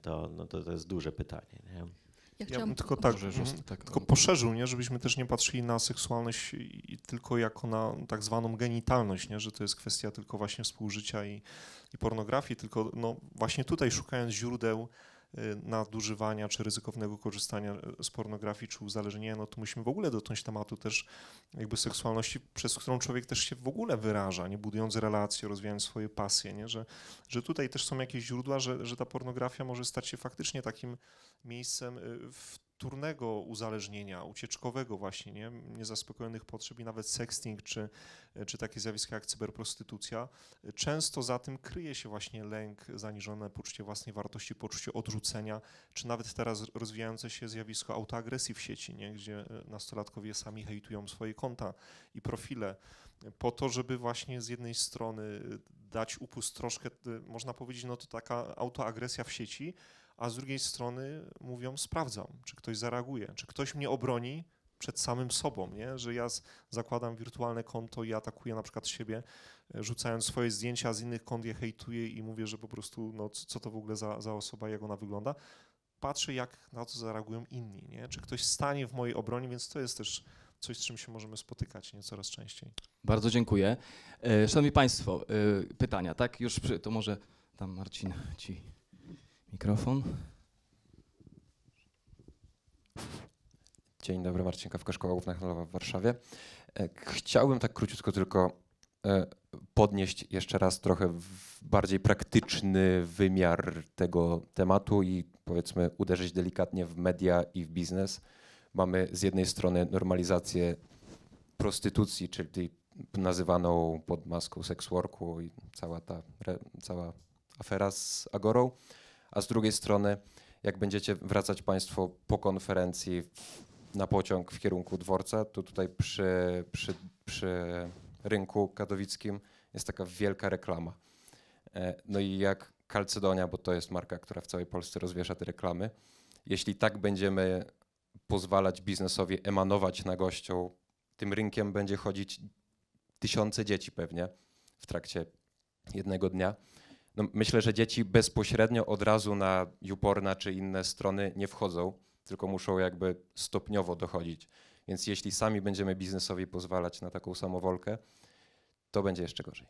To, no to, to jest duże pytanie. Nie? Ja Ja chciałam bym tylko tak, Może mhm, tak, tylko poszerzył, nie? żebyśmy też nie patrzyli na seksualność i, i tylko jako na tak zwaną genitalność, nie? że to jest kwestia tylko właśnie współżycia i, i pornografii, tylko no właśnie tutaj szukając źródeł nadużywania czy ryzykownego korzystania y, z pornografii czy uzależnienia, no to musimy w ogóle dotknąć tematu też jakby seksualności, przez którą człowiek też się w ogóle wyraża, nie budując relacje, rozwijając swoje pasje, nie? Że, że tutaj też są jakieś źródła, że, że ta pornografia może stać się faktycznie takim miejscem y, wtórnego uzależnienia, ucieczkowego właśnie, nie? niezaspokojonych potrzeb i nawet sexting, czy, czy takie zjawiska jak cyberprostytucja. Często za tym kryje się właśnie lęk, zaniżone poczucie własnej wartości, poczucie odrzucenia, czy nawet teraz rozwijające się zjawisko autoagresji w sieci, nie? gdzie y, nastolatkowie sami hejtują swoje konta i profile po to, żeby właśnie z jednej strony dać upust troszkę, y, można powiedzieć, no to taka autoagresja w sieci, a z drugiej strony mówią, sprawdzam, czy ktoś zareaguje, czy ktoś mnie obroni przed samym sobą, nie? że ja zakładam wirtualne konto i atakuję na przykład siebie, e, rzucając swoje zdjęcia z innych kont, je hejtuję i mówię, że po prostu, no co to w ogóle za, za osoba, jak ona wygląda. Patrzę, jak na to zareagują inni, nie? czy ktoś stanie w mojej obronie, więc to jest też coś, z czym się możemy spotykać nie? coraz częściej. Bardzo dziękuję. E, Szanowni Państwo, e, pytania, tak? Już przy, to może tam Marcin ci mikrofon. Dzień dobry, Marcin Kawka, Szkoła Główna Handlowa w Warszawie. E, Chciałbym tak króciutko tylko e, podnieść jeszcze raz trochę bardziej praktyczny wymiar tego tematu i powiedzmy uderzyć delikatnie w media i w biznes. Mamy z jednej strony normalizację prostytucji, czyli nazywaną pod maską sex worku i cała ta cała afera z Agorą, a z drugiej strony jak będziecie wracać Państwo po konferencji na pociąg w kierunku dworca, to tutaj przy, przy, przy rynku katowickim jest taka wielka reklama. E, No i jak Calcedonia, bo to jest marka, która w całej Polsce rozwiesza te reklamy, jeśli tak będziemy pozwalać biznesowi emanować na gością, tym rynkiem będzie chodzić tysiące dzieci pewnie w trakcie jednego dnia. No, myślę, że dzieci bezpośrednio od razu na YouPorna czy inne strony nie wchodzą, tylko muszą jakby stopniowo dochodzić. Więc jeśli sami będziemy biznesowi pozwalać na taką samowolkę, to będzie jeszcze gorzej.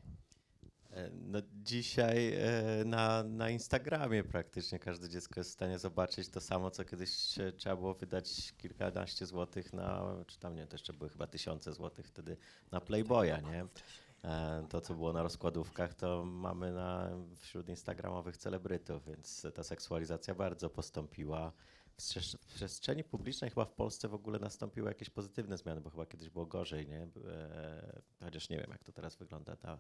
E, No dzisiaj e, na, na Instagramie praktycznie każde dziecko jest w stanie zobaczyć to samo, co kiedyś trzeba było wydać kilkanaście złotych na, czy tam nie, to jeszcze były chyba tysiące złotych wtedy na Playboya, nie? E, To, co było na rozkładówkach, to mamy na, wśród instagramowych celebrytów, więc ta seksualizacja bardzo postąpiła. W strze- w przestrzeni publicznej chyba w Polsce w ogóle nastąpiły jakieś pozytywne zmiany, bo chyba kiedyś było gorzej, nie? E, Chociaż nie wiem, jak to teraz wygląda. Ta,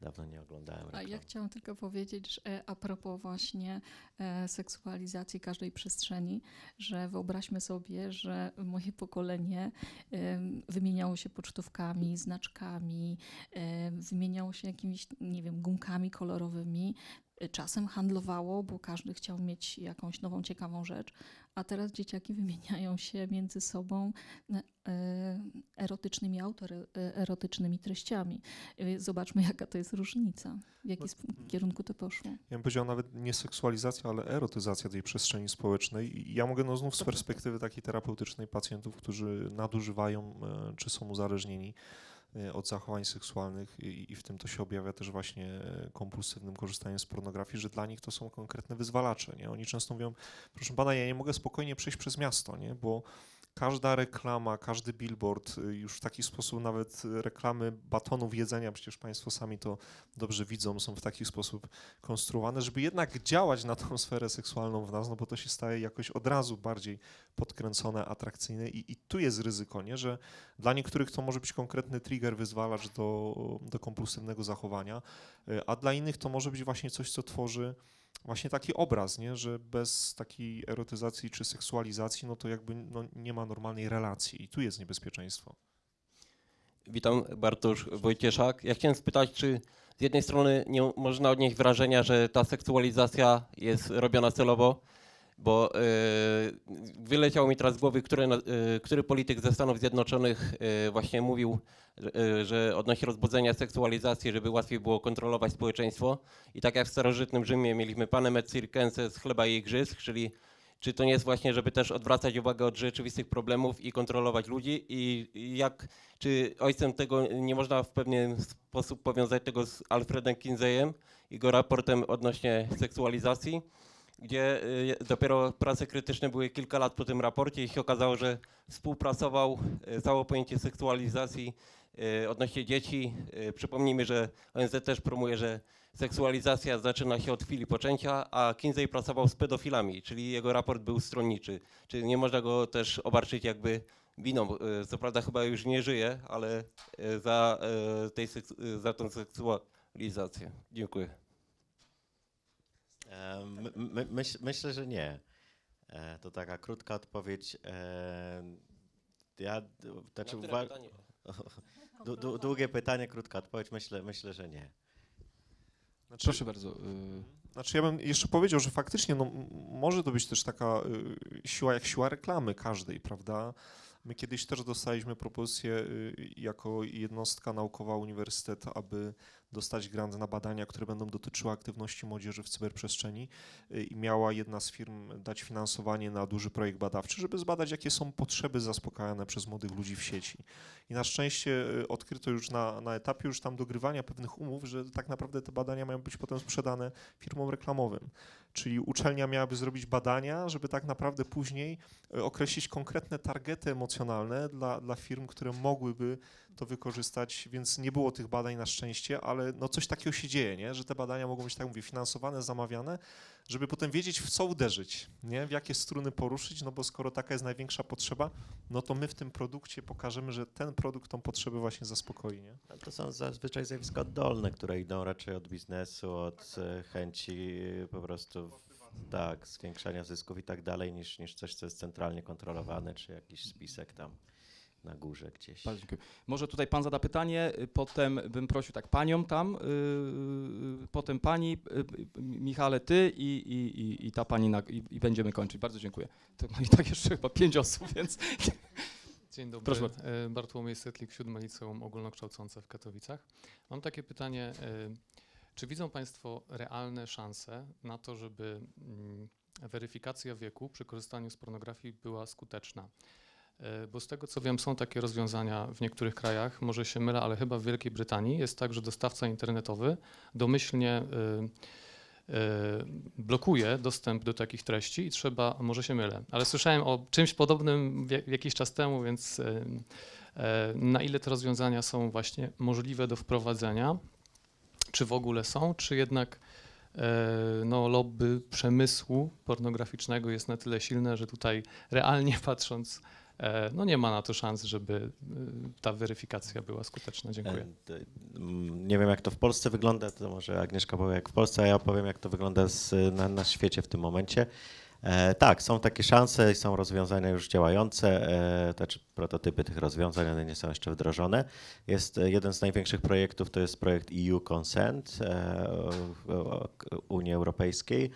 dawno nie oglądałem. A ja reklam. chciałam tylko powiedzieć, że e, a propos właśnie e, seksualizacji każdej przestrzeni, że wyobraźmy sobie, że moje pokolenie wymieniało się pocztówkami, znaczkami, em, wymieniało się jakimiś, nie wiem, gumkami kolorowymi. y, czasem handlowało, bo każdy chciał mieć jakąś nową, ciekawą rzecz, a teraz dzieciaki wymieniają się między sobą e, e, erotycznymi, autoerotycznymi treściami. Y, Zobaczmy, jaka to jest różnica, w jaki No, sp- kierunku to poszło. Ja bym powiedział nawet nie seksualizacja, ale erotyzacja tej przestrzeni społecznej. I ja mogę no znów z perspektywy takiej terapeutycznej pacjentów, którzy nadużywają e, czy są uzależnieni e, od zachowań seksualnych i, i w tym to się objawia też właśnie e, kompulsywnym korzystaniem z pornografii, że dla nich to są konkretne wyzwalacze. Nie? Oni często mówią, proszę pana, ja nie mogę spokojnie przejść przez miasto, nie? bo każda reklama, każdy billboard, y, już w taki sposób nawet reklamy batonów jedzenia, przecież państwo sami to dobrze widzą, są w taki sposób konstruowane, żeby jednak działać na tą sferę seksualną w nas, no bo to się staje jakoś od razu bardziej podkręcone, atrakcyjne i, i tu jest ryzyko, nie? że dla niektórych to może być konkretny trigger, wyzwalacz do, do kompulsywnego zachowania, y, a dla innych to może być właśnie coś, co tworzy właśnie taki obraz, nie? że bez takiej erotyzacji czy seksualizacji, no to jakby no, nie ma normalnej relacji i tu jest niebezpieczeństwo. Witam, Bartosz Wojcieszak. Ja chciałem spytać, czy z jednej strony nie można odnieść wrażenia, że ta seksualizacja jest robiona celowo, bo yy, wyleciało mi teraz z głowy, który, yy, który polityk ze Stanów Zjednoczonych yy, właśnie mówił, że odnośnie rozbudzenia seksualizacji, żeby łatwiej było kontrolować społeczeństwo. I tak jak w starożytnym Rzymie mieliśmy panem et circenses z chleba i igrzysk, czyli czy to nie jest właśnie, żeby też odwracać uwagę od rzeczywistych problemów i kontrolować ludzi i i jak czy ojcem tego nie można w pewien sposób powiązać tego z Alfredem Kinseyem, jego raportem odnośnie seksualizacji, gdzie y, dopiero prace krytyczne były kilka lat po tym raporcie i się okazało, że współpracował y, całe pojęcie seksualizacji y, odnośnie dzieci. Przypomnijmy, że ONZ też promuje, że seksualizacja zaczyna się od chwili poczęcia, a Kinsey pracował z pedofilami, czyli jego raport był stronniczy. Czyli nie można go też obarczyć jakby winą. Co prawda chyba już nie żyje, ale za, tej, za tą seksualizację. Dziękuję. My, my, myśl, myślę, że nie. E, to taka krótka odpowiedź. E, ja, znaczy, uwa- du, du, długie pytanie, krótka odpowiedź. Myślę, myślę, że nie. Znaczy, Proszę bardzo. y, Znaczy ja bym jeszcze powiedział, że faktycznie no, m- może to być też taka y, siła jak siła reklamy każdej, prawda? My kiedyś też dostaliśmy propozycję y, jako jednostka naukowa uniwersytetu, aby dostać grant na badania, które będą dotyczyły aktywności młodzieży w cyberprzestrzeni y, i miała jedna z firm dać finansowanie na duży projekt badawczy, żeby zbadać, jakie są potrzeby zaspokajane przez młodych ludzi w sieci. I na szczęście y, odkryto już na, na etapie już tam dogrywania pewnych umów, że tak naprawdę te badania mają być potem sprzedane firmom reklamowym. Czyli uczelnia miałaby zrobić badania, żeby tak naprawdę później e, określić konkretne targety emocjonalne dla, dla firm, które mogłyby to wykorzystać, więc nie było tych badań na szczęście, ale no coś takiego się dzieje, nie? że te badania mogą być, tak mówię, finansowane, zamawiane, żeby potem wiedzieć, w co uderzyć, nie? w jakie struny poruszyć, no bo skoro taka jest największa potrzeba, no to my w tym produkcie pokażemy, że ten produkt tą potrzebę właśnie zaspokoi. Nie? To są zazwyczaj zjawiska oddolne, które idą raczej od biznesu, od e, chęci e, po prostu tak, zwiększania zysków i tak dalej, niż, niż coś, co jest centralnie kontrolowane, czy jakiś spisek tam na górze gdzieś. Bardzo dziękuję. Może tutaj pan zada pytanie, y, potem bym prosił tak panią tam, y, y, potem pani, y, y, Michale, ty i, i, i, i ta pani na, i, i będziemy kończyć. Bardzo dziękuję. To, no *laughs* i tak jeszcze chyba pięć osób, więc *laughs* Dzień dobry. Proszę bardzo. E, Bartłomiej Setlik, Siódme Liceum Ogólnokształcące w Katowicach. Mam takie pytanie, e, czy widzą Państwo realne szanse na to, żeby mm, weryfikacja wieku przy korzystaniu z pornografii była skuteczna? E, Bo z tego co wiem, są takie rozwiązania w niektórych krajach, może się mylę, ale chyba w Wielkiej Brytanii jest tak, że dostawca internetowy domyślnie e, e, blokuje dostęp do takich treści i trzeba, może się mylę, ale słyszałem o czymś podobnym jakiś czas temu, więc e, na ile te rozwiązania są właśnie możliwe do wprowadzenia, czy w ogóle są, czy jednak no, lobby przemysłu pornograficznego jest na tyle silne, że tutaj realnie *laughs* patrząc, no nie ma na to szans, żeby e, ta weryfikacja była skuteczna. Dziękuję. E, d- m, Nie wiem, jak to w Polsce wygląda, to może Agnieszka powie, jak w Polsce, a ja powiem, jak to wygląda z, na, na świecie w tym momencie. E, tak, są takie szanse i są rozwiązania już działające, e, to znaczy prototypy tych rozwiązań, one nie są jeszcze wdrożone. Jest e, jeden z największych projektów, to jest projekt EU Consent e, Unii Europejskiej, e,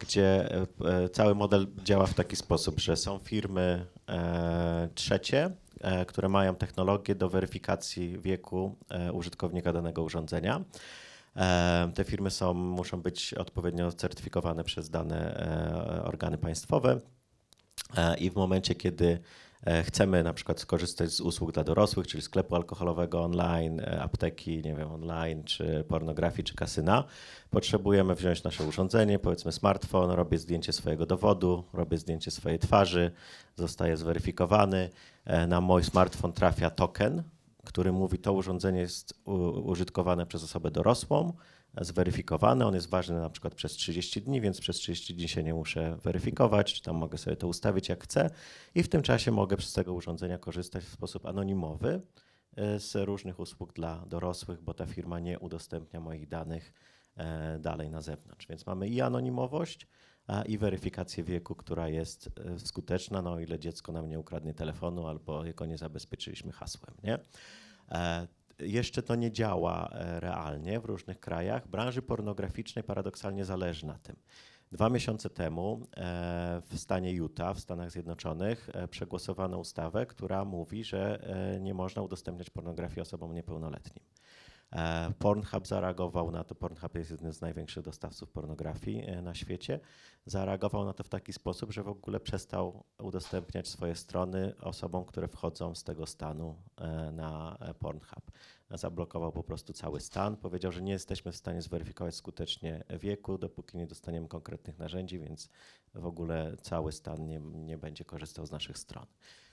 gdzie e, e, cały model działa w taki sposób, że są firmy e, trzecie, e, które mają technologię do weryfikacji wieku e, użytkownika danego urządzenia. E, Te firmy są, muszą być odpowiednio certyfikowane przez dane e, organy państwowe E, i w momencie, kiedy e, chcemy na przykład skorzystać z usług dla dorosłych, czyli sklepu alkoholowego online, e, apteki, nie wiem, online, czy pornografii, czy kasyna, potrzebujemy wziąć nasze urządzenie, powiedzmy smartfon, robię zdjęcie swojego dowodu, robię zdjęcie swojej twarzy, zostaje zweryfikowany, e, na mój smartfon trafia token, który mówi, to urządzenie jest użytkowane przez osobę dorosłą, zweryfikowane. On jest ważny na przykład przez 30 dni, więc przez 30 dni się nie muszę weryfikować, czy tam mogę sobie to ustawić jak chcę i w tym czasie mogę z tego urządzenia korzystać w sposób anonimowy e, z różnych usług dla dorosłych, bo ta firma nie udostępnia moich danych e, dalej na zewnątrz. Więc mamy i anonimowość, a i weryfikację wieku, która jest e, skuteczna, no o ile dziecko nam nie ukradnie telefonu albo jego nie zabezpieczyliśmy hasłem, nie? Jeszcze to nie działa e, realnie w różnych krajach. Branży pornograficznej paradoksalnie zależy na tym. Dwa miesiące temu e, w stanie Utah, w Stanach Zjednoczonych, e, przegłosowano ustawę, która mówi, że nie można udostępniać pornografii osobom niepełnoletnim. E, Pornhub zareagował na to. Pornhub jest jednym z największych dostawców pornografii e, na świecie. Zareagował na to w taki sposób, że w ogóle przestał udostępniać swoje strony osobom, które wchodzą z tego stanu e, na Pornhub. Zablokował po prostu cały stan. Powiedział, że nie jesteśmy w stanie zweryfikować skutecznie wieku, dopóki nie dostaniemy konkretnych narzędzi, więc w ogóle cały stan nie, nie będzie korzystał z naszych stron.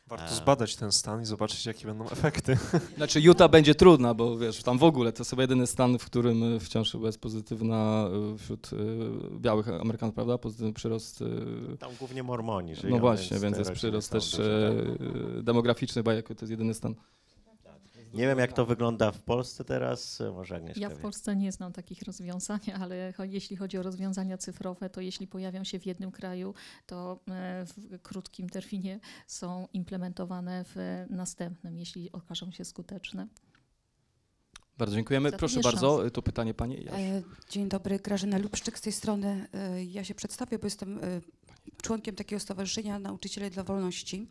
Warto A. zbadać ten stan i zobaczyć, jakie będą *laughs* efekty. Znaczy Utah będzie trudna, bo wiesz, tam w ogóle to jest chyba jedyny stan, w którym y, wciąż chyba jest pozytywna y, wśród białych Amerykanów, prawda? Pozytywny przyrost. Tam głównie mormoni żyją. No właśnie, więc te jest przyrost też tak. demograficzny, bo jako to jest jedyny stan. Nie wiem, jak to wygląda w Polsce teraz. Może Agnieszka Ja w wie. Polsce nie znam takich rozwiązań, *laughs* ale jeśli chodzi o rozwiązania cyfrowe, to jeśli pojawią się w jednym kraju, to e, w krótkim terminie są implementowane w następnym, jeśli okażą się skuteczne. Bardzo dziękujemy. To Proszę bardzo, y, tu pytanie pani. E, Dzień dobry, Grażyna Lubszczyk z tej strony. E, Ja się przedstawię, bo jestem członkiem takiego stowarzyszenia Nauczyciele dla Wolności.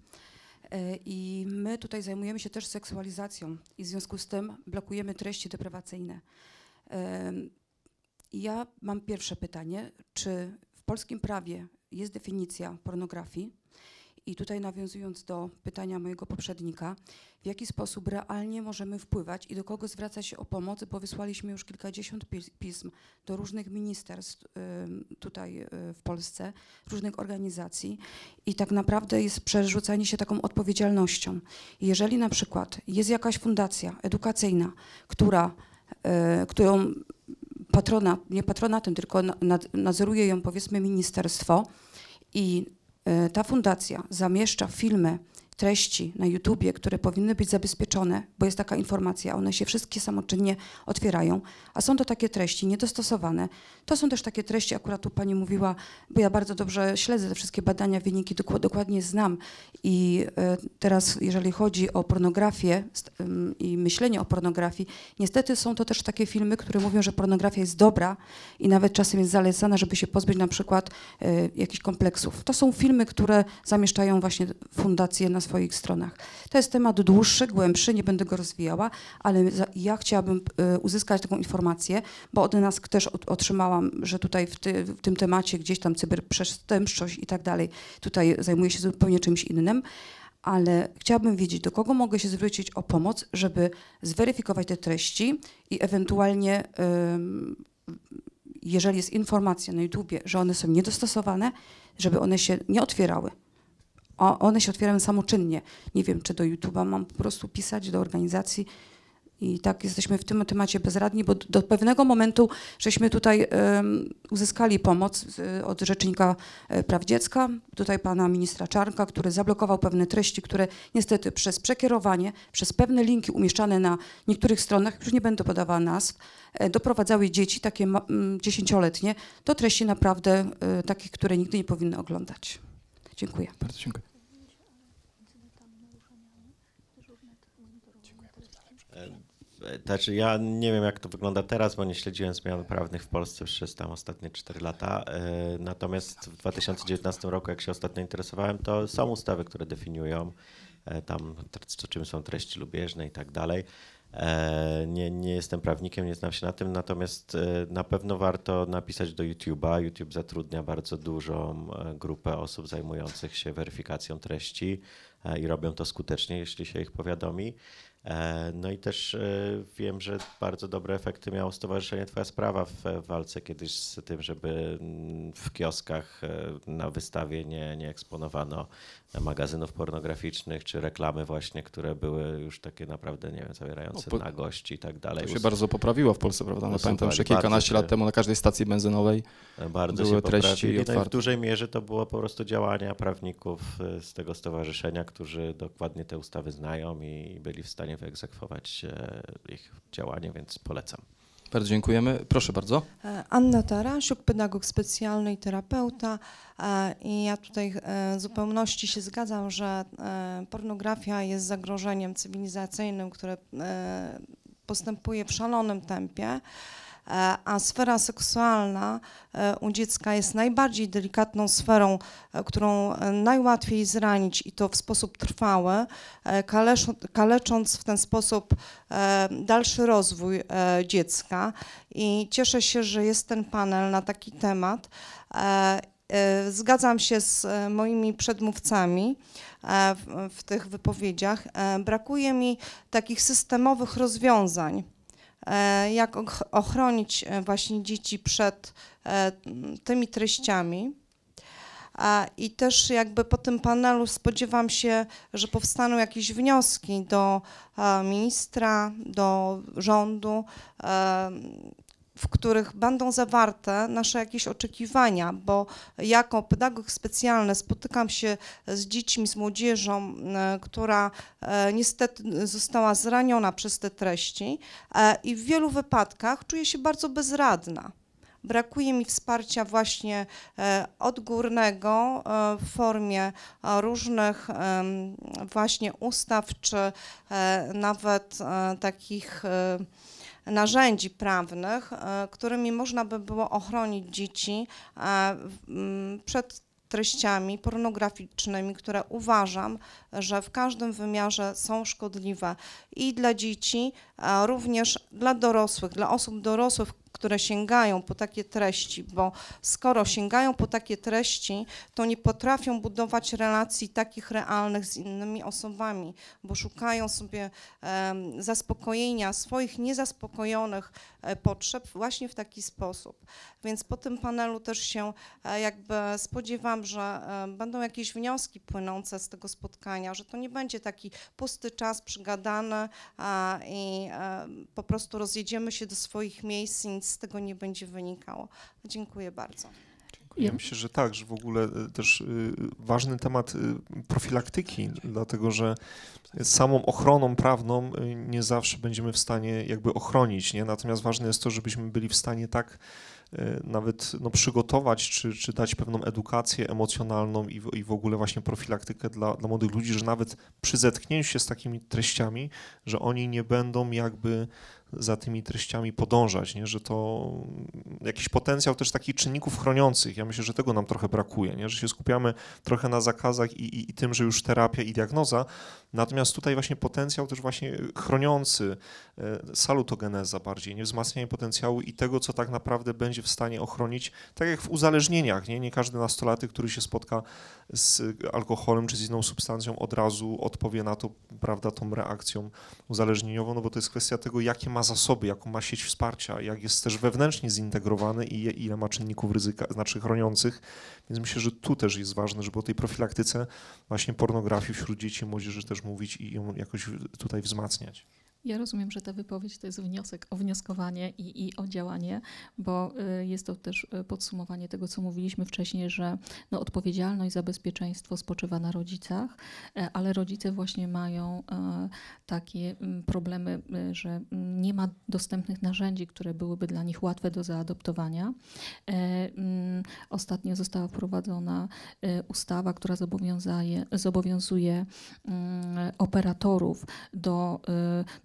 E, I my tutaj zajmujemy się też seksualizacją i w związku z tym blokujemy treści deprawacyjne. E, Ja mam pierwsze pytanie, czy w polskim prawie jest definicja pornografii? I tutaj nawiązując do pytania mojego poprzednika, w jaki sposób realnie możemy wpływać i do kogo zwracać się o pomoc, bo wysłaliśmy już kilkadziesiąt pis- pism do różnych ministerstw tutaj y, w Polsce, różnych organizacji i tak naprawdę jest przerzucanie się taką odpowiedzialnością. Jeżeli na przykład jest jakaś fundacja edukacyjna, która, y, którą patrona, nie patronatem, tylko na- nad, nadzoruje ją powiedzmy ministerstwo i ta fundacja zamieszcza filmy, treści na YouTubie, które powinny być zabezpieczone, bo jest taka informacja, one się wszystkie samoczynnie otwierają, a są to takie treści niedostosowane. To są też takie treści, akurat tu Pani mówiła, bo ja bardzo dobrze śledzę te wszystkie badania, wyniki dokła- dokładnie znam i e, teraz jeżeli chodzi o pornografię i myślenie o pornografii, niestety są to też takie filmy, które mówią, że pornografia jest dobra i nawet czasem jest zalecana, żeby się pozbyć na przykład e, jakichś kompleksów. To są filmy, które zamieszczają właśnie fundacje na swoich stronach. To jest temat dłuższy, głębszy, nie będę go rozwijała, ale ja chciałabym e, uzyskać taką informację, bo od nas też otrzymałam, że tutaj w, ty, w tym temacie gdzieś tam cyberprzestępczość i tak dalej, tutaj zajmuję się zupełnie czymś innym, ale chciałabym wiedzieć, do kogo mogę się zwrócić o pomoc, żeby zweryfikować te treści i ewentualnie, jeżeli jest informacja na YouTubie, że one są niedostosowane, żeby one się nie otwierały. One się otwierają samoczynnie. Nie wiem, czy do YouTube'a mam po prostu pisać, do organizacji. I tak jesteśmy w tym temacie bezradni, bo do pewnego momentu żeśmy tutaj em, uzyskali pomoc od Rzecznika e, Praw Dziecka, tutaj pana ministra Czarnka, który zablokował pewne treści, które niestety przez przekierowanie, przez pewne linki umieszczane na niektórych stronach, już nie będę podawała nazw, e, doprowadzały dzieci, takie dziesięcioletnie, do treści naprawdę e, takich, które nigdy nie powinny oglądać. Dziękuję. Bardzo dziękuję. E, Znaczy, ja nie wiem, jak to wygląda teraz, bo nie śledziłem zmian prawnych w Polsce przez tam ostatnie 4 lata. E, Natomiast w 2019 roku, jak się ostatnio interesowałem, to są ustawy, które definiują e, tam, tr- czym są treści lubieżne i tak dalej. E, Nie, nie jestem prawnikiem, nie znam się na tym, natomiast e, na pewno warto napisać do YouTube'a. YouTube zatrudnia bardzo dużą e, grupę osób zajmujących się weryfikacją treści i robią to skutecznie, jeśli się ich powiadomi. E, No i też e, wiem, że bardzo dobre efekty miało Stowarzyszenie Twoja Sprawa w w walce kiedyś z tym, żeby mm, w kioskach e, na wystawie nie, nie eksponowano magazynów pornograficznych czy reklamy właśnie, które były już takie naprawdę, nie wiem, zawierające No, po- nagości i tak dalej. To się bardzo poprawiło w Polsce, prawda? No, pamiętam, że kilkanaście lat temu na każdej stacji benzynowej bardzo były się treści. No i w otwarte. dużej mierze to było po prostu działania prawników z tego stowarzyszenia, którzy dokładnie te ustawy znają i byli w stanie wyegzekwować e, ich działanie, więc polecam. Bardzo dziękujemy. Proszę bardzo. E, Anna Tarasiuk, pedagog specjalny i terapeuta. E, I ja tutaj w zupełności się zgadzam, że pornografia jest zagrożeniem cywilizacyjnym, które postępuje w szalonym tempie. A sfera seksualna e, u dziecka jest najbardziej delikatną sferą, e, którą e, najłatwiej zranić i to w sposób trwały, kalecząc w ten sposób dalszy rozwój dziecka. I cieszę się, że jest ten panel na taki temat. Zgadzam się z moimi przedmówcami w, tych wypowiedziach. Brakuje mi takich systemowych rozwiązań, jak och- ochronić e, właśnie dzieci przed e, tymi treściami. I też jakby po tym panelu spodziewam się, że powstaną jakieś wnioski do e, ministra, do rządu, e, w których będą zawarte nasze jakieś oczekiwania, bo jako pedagog specjalny spotykam się z dziećmi, z młodzieżą, e, która e, niestety została zraniona przez te treści e, i w wielu wypadkach czuję się bardzo bezradna. Brakuje mi wsparcia właśnie odgórnego w formie różnych właśnie ustaw, czy nawet takich narzędzi prawnych, e, którymi można by było ochronić dzieci e, przed treściami pornograficznymi, które uważam, że w każdym wymiarze są szkodliwe i dla dzieci, a również dla dorosłych, dla osób dorosłych, które sięgają po takie treści, bo skoro sięgają po takie treści, to nie potrafią budować relacji takich realnych z innymi osobami, bo szukają sobie em, zaspokojenia swoich niezaspokojonych e, potrzeb właśnie w taki sposób. Więc po tym panelu też się e, jakby spodziewam, że e, będą jakieś wnioski płynące z tego spotkania, że to nie będzie taki pusty czas przygadany i e, po prostu rozjedziemy się do swoich miejsc i nic z tego nie będzie wynikało. Dziękuję bardzo. Ja myślę, że tak, że w ogóle też ważny temat profilaktyki, dlatego że samą ochroną prawną nie zawsze będziemy w stanie jakby ochronić, nie? Natomiast ważne jest to, żebyśmy byli w stanie tak nawet no, przygotować, czy, czy dać pewną edukację emocjonalną i w, i w ogóle właśnie profilaktykę dla, dla młodych ludzi, że nawet przy zetknięciu się z takimi treściami, że oni nie będą jakby za tymi treściami podążać, nie? że to jakiś potencjał też takich czynników chroniących. Ja myślę, że tego nam trochę brakuje, nie? że się skupiamy trochę na zakazach i, i, i tym, że już terapia i diagnoza, natomiast tutaj właśnie potencjał też właśnie chroniący, e, salutogeneza bardziej, nie? wzmacnianie potencjału i tego, co tak naprawdę będzie w stanie ochronić, tak jak w uzależnieniach, nie, nie każdy nastolatek, który się spotka z alkoholem czy z inną substancją od razu odpowie na to, prawda, tą reakcją uzależnieniową, no bo to jest kwestia tego, jakie ma zasoby, jaką ma sieć wsparcia, jak jest też wewnętrznie zintegrowany i ile ma czynników ryzyka, znaczy chroniących, więc myślę, że tu też jest ważne, żeby o tej profilaktyce właśnie pornografii wśród dzieci i młodzieży też mówić i ją jakoś tutaj wzmacniać. Ja rozumiem, że ta wypowiedź to jest wniosek o wnioskowanie i, i o działanie, bo y, jest to też y, podsumowanie tego, co mówiliśmy wcześniej, że no, odpowiedzialność za bezpieczeństwo spoczywa na rodzicach, e, ale rodzice właśnie mają e, takie mm, problemy, y, że nie ma dostępnych narzędzi, które byłyby dla nich łatwe do zaadoptowania. E, mm, Ostatnio została wprowadzona ustawa, która zobowiązuje, mm, operatorów do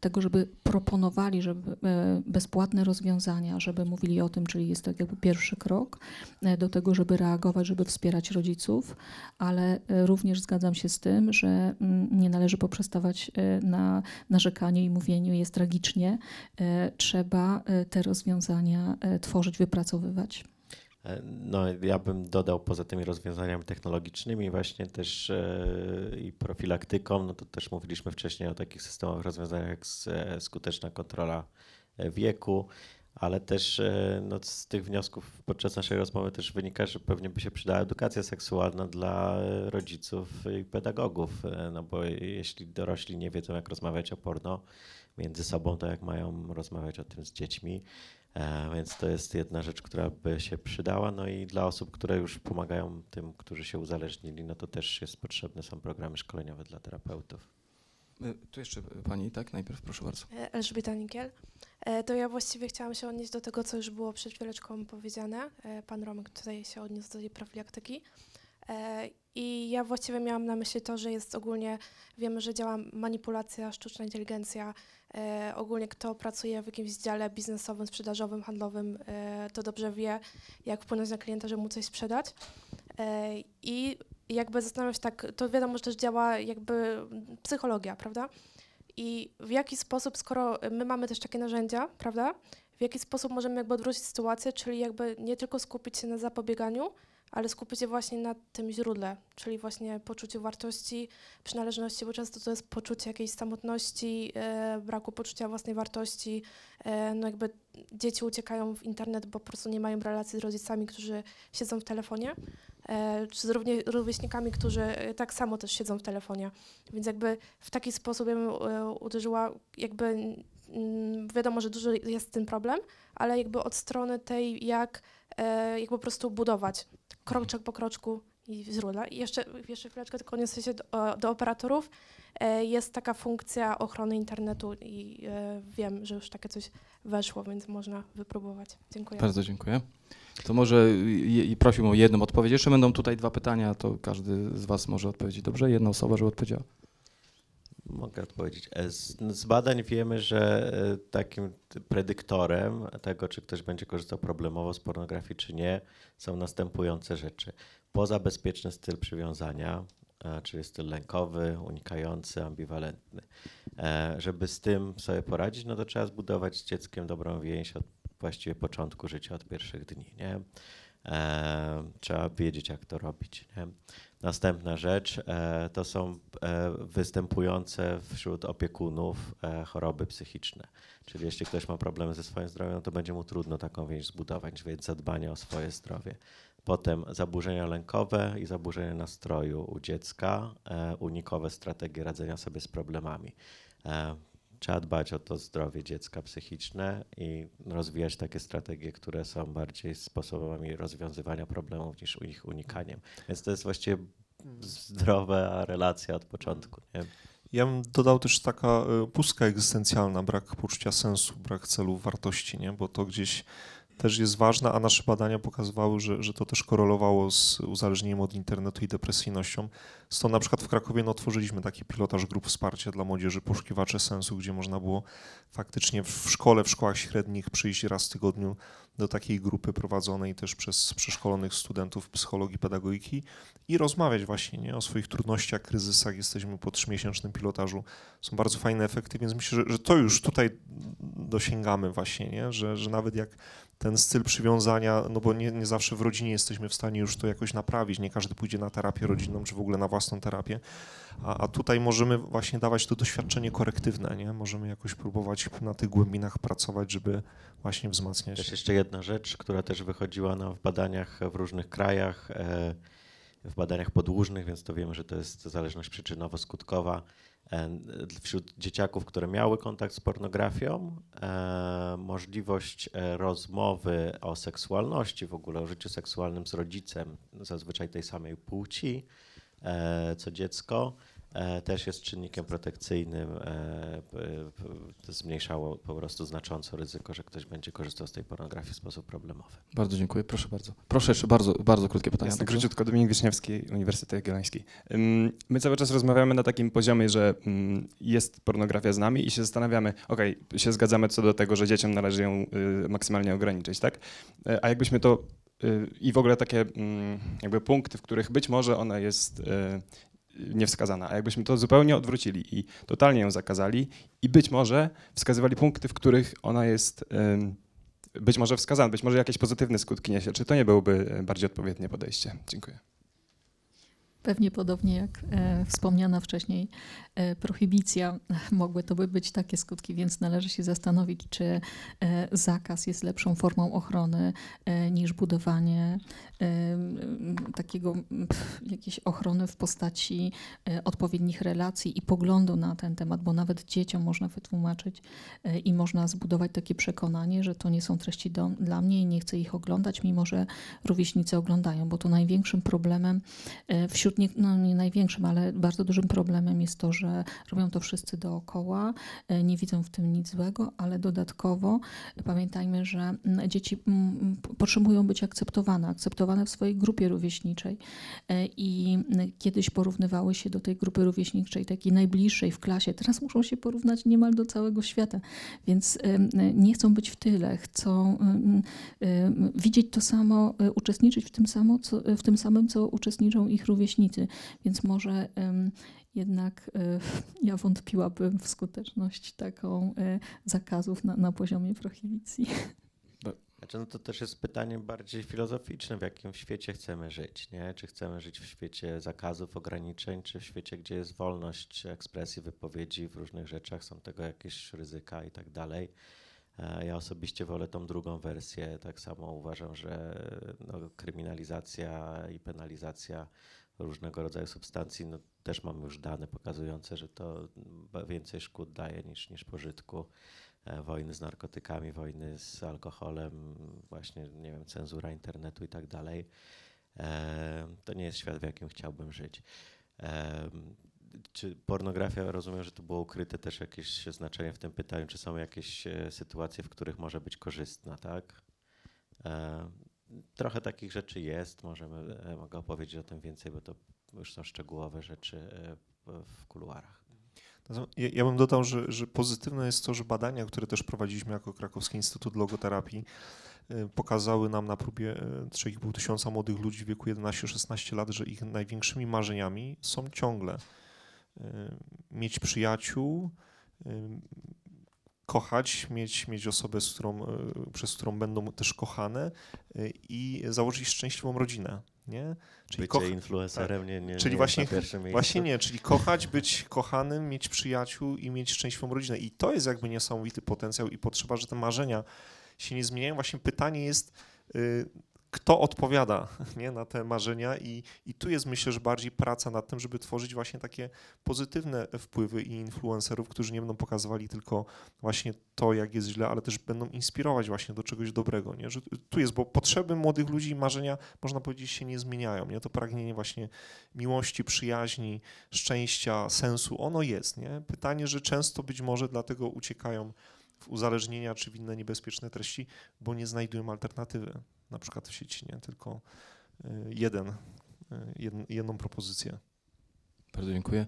tego, żeby proponowali żeby, e, bezpłatne rozwiązania, żeby mówili o tym, czyli jest to jakby pierwszy krok e, do tego, żeby reagować, żeby wspierać rodziców, ale e, również zgadzam się z tym, że mm, nie należy poprzestawać na narzekaniu i mówieniu jest tragicznie. Trzeba te rozwiązania tworzyć, wypracowywać. E, No, ja bym dodał poza tymi rozwiązaniami technologicznymi właśnie też e, i profilaktyką, no to też mówiliśmy wcześniej o takich systemowych rozwiązaniach jak e, skuteczna kontrola wieku, ale też e, no, z tych wniosków podczas naszej rozmowy też wynika, że pewnie by się przydała edukacja seksualna dla rodziców i pedagogów, no bo jeśli dorośli nie wiedzą jak rozmawiać o porno między sobą, to jak mają rozmawiać o tym z dziećmi. E, Więc to jest jedna rzecz, która by się przydała. No i dla osób, które już pomagają tym, którzy się uzależnili, no to też jest potrzebne są programy szkoleniowe dla terapeutów. Y, Tu jeszcze pani, tak? Najpierw proszę bardzo. E, Elżbieta Nikiel. E, To ja właściwie chciałam się odnieść do tego, co już było przed chwileczką powiedziane. E, Pan Romek tutaj się odniósł do tej profilaktyki. E, I ja właściwie miałam na myśli to, że jest ogólnie, wiemy, że działa manipulacja, sztuczna inteligencja. E, Ogólnie kto pracuje w jakimś dziale biznesowym, sprzedażowym, handlowym, e, to dobrze wie, jak wpłynąć na klienta, żeby mu coś sprzedać. E, I jakby zastanawiam się tak, to wiadomo, że też działa jakby psychologia, prawda? I w jaki sposób, skoro my mamy też takie narzędzia, prawda? W jaki sposób możemy jakby odwrócić sytuację, czyli jakby nie tylko skupić się na zapobieganiu, ale skupić się właśnie na tym źródle, czyli właśnie poczuciu wartości, przynależności, bo często to jest poczucie jakiejś samotności, e, braku poczucia własnej wartości. E, no jakby dzieci uciekają w internet, bo po prostu nie mają relacji z rodzicami, którzy siedzą w telefonie, e, czy z równie, rówieśnikami, którzy e, tak samo też siedzą w telefonie. Więc jakby w taki sposób ja bym e, uderzyła, jakby mm, wiadomo, że duży jest ten problem, ale jakby od strony tej, jak, jak po prostu budować kroczek po kroczku i źródła. I jeszcze, jeszcze chwileczkę tylko odniosę się do, do operatorów. E, Jest taka funkcja ochrony internetu i e, wiem, że już takie coś weszło, więc można wypróbować. Dziękuję. Bardzo dziękuję. To może i, i prosiłbym o jedną odpowiedź. Jeszcze będą tutaj dwa pytania, to każdy z Was może odpowiedzieć. Dobrze? Jedna osoba, żeby odpowiedziała. Mogę odpowiedzieć. E, Z, z badań wiemy, że e, takim predyktorem tego, czy ktoś będzie korzystał problemowo z pornografii, czy nie, są następujące rzeczy. Poza bezpieczny styl przywiązania, e, czyli styl lękowy, unikający, ambiwalentny. Żeby z tym sobie poradzić, no to trzeba zbudować z dzieckiem dobrą więź od właściwie początku życia, od pierwszych dni. Nie? E, Trzeba wiedzieć, jak to robić. Nie? Następna rzecz e, to są e, występujące wśród opiekunów e, choroby psychiczne. Czyli jeśli ktoś ma problemy ze swoim zdrowiem, to będzie mu trudno taką więź zbudować, więc zadbanie o swoje zdrowie. Potem zaburzenia lękowe i zaburzenia nastroju u dziecka, e, unikowe strategie radzenia sobie z problemami. Trzeba dbać o to zdrowie dziecka psychiczne i rozwijać takie strategie, które są bardziej sposobami rozwiązywania problemów niż ich unikaniem. Więc to jest właściwie zdrowa relacja od początku. Nie? Ja bym dodał też taka y, pustka egzystencjalna, brak poczucia sensu, brak celu, wartości, nie? bo to gdzieś też jest ważne, a nasze badania pokazywały, że, że to też korelowało z uzależnieniem od internetu i depresyjnością. Stąd na przykład w Krakowie no, otworzyliśmy taki pilotaż grup wsparcia dla młodzieży, poszukiwacze sensu, gdzie można było faktycznie w szkole, w szkołach średnich przyjść raz w tygodniu do takiej grupy prowadzonej też przez przeszkolonych studentów psychologii, pedagogiki i rozmawiać właśnie nie, o swoich trudnościach, kryzysach. Jesteśmy po trzymiesięcznym pilotażu. Są bardzo fajne efekty, więc myślę, że, że to już tutaj dosięgamy właśnie, nie? Że, że nawet jak ten styl przywiązania, no bo nie, nie zawsze w rodzinie jesteśmy w stanie już to jakoś naprawić, nie każdy pójdzie na terapię rodzinną, czy w ogóle na własną terapię, a, a tutaj możemy właśnie dawać to doświadczenie korektywne, nie? Możemy jakoś próbować na tych głębinach pracować, żeby właśnie wzmacniać. Też jeszcze jedna rzecz, która też wychodziła no, w badaniach w różnych krajach. E, w badaniach podłużnych, więc to wiemy, że to jest zależność przyczynowo-skutkowa. E, Wśród dzieciaków, które miały kontakt z pornografią, e, możliwość e, rozmowy o seksualności, w ogóle o życiu seksualnym z rodzicem, zazwyczaj tej samej płci, co dziecko, też jest czynnikiem protekcyjnym. e, Zmniejszało po prostu znacząco ryzyko, że ktoś będzie korzystał z tej pornografii w sposób problemowy. Bardzo dziękuję, proszę bardzo. Proszę jeszcze bardzo, bardzo krótkie pytania. Jasne, dobrze? króciutko, Dominik Wiśniewski, Uniwersytet Jagielloński. My cały czas rozmawiamy na takim poziomie, że jest pornografia z nami i się zastanawiamy, okej, się zgadzamy co do tego, że dzieciom należy ją y, maksymalnie ograniczyć, tak? Y, A jakbyśmy to y, i w ogóle takie jakby punkty, w których być może ona jest y, niewskazana, a jakbyśmy to zupełnie odwrócili i totalnie ją zakazali i być może wskazywali punkty, w których ona jest być może wskazana, być może jakieś pozytywne skutki niesie. Czy to nie byłoby y, bardziej odpowiednie podejście? Dziękuję. Pewnie podobnie jak e, wspomniana wcześniej e, prohibicja, *laughs* mogły to by być takie skutki, więc należy się zastanowić, czy e, zakaz jest lepszą formą ochrony e, niż budowanie e, takiego jakiejś ochrony w postaci e, odpowiednich relacji i poglądu na ten temat, bo nawet dzieciom można wytłumaczyć i można zbudować takie przekonanie, że to nie są treści do, dla mnie i nie chcę ich oglądać, mimo że rówieśnicy oglądają, bo to największym problemem E, Wśród no nie największym, ale bardzo dużym problemem jest to, że robią to wszyscy dookoła, e, nie widzą w tym nic złego, ale dodatkowo pamiętajmy, że mm, dzieci mm, p- potrzebują być akceptowane, akceptowane w swojej grupie rówieśniczej E, i mm, kiedyś porównywały się do tej grupy rówieśniczej, takiej najbliższej w klasie, teraz muszą się porównać niemal do całego świata, więc em, nie chcą być w tyle, chcą widzieć to samo, e, uczestniczyć w tym, samo, co, w tym samym, co uczestniczą ich rówieśnicy. Więc może jednak e, *laughs* ja wątpiłabym w skuteczność taką e, zakazów na, na poziomie prohibicji. Znaczy, no to też jest pytanie bardziej filozoficzne, w jakim świecie chcemy żyć, nie? Czy chcemy żyć w świecie zakazów, ograniczeń, czy w świecie, gdzie jest wolność ekspresji, wypowiedzi w różnych rzeczach, są tego jakieś ryzyka i tak dalej. E, Ja osobiście wolę tą drugą wersję. Tak samo uważam, że no, kryminalizacja i penalizacja różnego rodzaju substancji, no, też mamy już dane pokazujące, że to więcej szkód daje niż, niż pożytku e, wojny z narkotykami, wojny z alkoholem, właśnie, nie wiem, cenzura internetu i tak dalej. E, To nie jest świat, w jakim chciałbym żyć. E, Czy pornografia, rozumiem, że tu było ukryte też jakieś znaczenie w tym pytaniu, czy są jakieś sytuacje, w których może być korzystna, tak? E, Trochę takich rzeczy jest, możemy, e, mogę opowiedzieć o tym więcej, bo to już są szczegółowe rzeczy e, w- kuluarach. Ja, bym dodał, że, że pozytywne jest to, że badania, które też prowadziliśmy jako Krakowski Instytut Logoterapii, y, pokazały nam na próbie y, 3,5 tysiąca młodych ludzi w wieku 11-16 lat, że ich największymi marzeniami są ciągle mieć przyjaciół, kochać, mieć, mieć osobę, z którą, y, przez którą będą też kochane y, i założyć szczęśliwą rodzinę. Nie? Bycie koch- influencerem nie, nie, Czyli nie właśnie-. Właśnie nie, czyli kochać, być kochanym, mieć przyjaciół i mieć szczęśliwą rodzinę. I to jest jakby niesamowity potencjał i potrzeba, że te marzenia się nie zmieniają. Właśnie pytanie jest, y, kto odpowiada *laughs* nie, na te marzenia i, i tu jest myślę, że bardziej praca nad tym, żeby tworzyć właśnie takie pozytywne wpływy i influencerów, którzy nie będą pokazywali tylko właśnie to, jak jest źle, ale też będą inspirować właśnie do czegoś dobrego. Nie? Że tu jest, bo potrzeby młodych ludzi i marzenia, można powiedzieć, się nie zmieniają. Nie? To pragnienie właśnie miłości, przyjaźni, szczęścia, sensu, ono jest. Nie? Pytanie, że często być może dlatego uciekają w uzależnienia czy w inne niebezpieczne treści, bo nie znajdują alternatywy, na przykład w sieci, nie? tylko y, jeden, y, jedn- jedną propozycję. Bardzo dziękuję.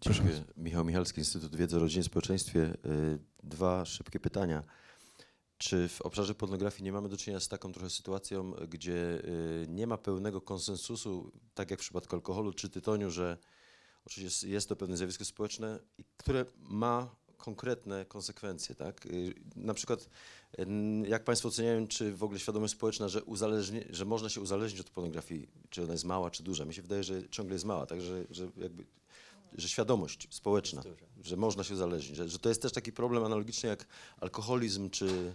Proszę Dziękuję. Michał Michalski, Instytut Wiedzy o Rodzinie i Społeczeństwie. Y, Dwa szybkie pytania. Czy w obszarze pornografii nie mamy do czynienia z taką trochę sytuacją, gdzie nie ma pełnego konsensusu, tak jak w przypadku alkoholu czy tytoniu, że oczywiście jest, jest to pewne zjawisko społeczne, i które ma konkretne konsekwencje, tak? Y, Na przykład, jak Państwo oceniają, czy w ogóle świadomość społeczna, że, uzależni, że można się uzależnić od pornografii, czy ona jest mała, czy duża? Mi się wydaje, że ciągle jest mała, także że jakby że świadomość społeczna, że można się uzależnić, że, że to jest też taki problem analogiczny jak alkoholizm czy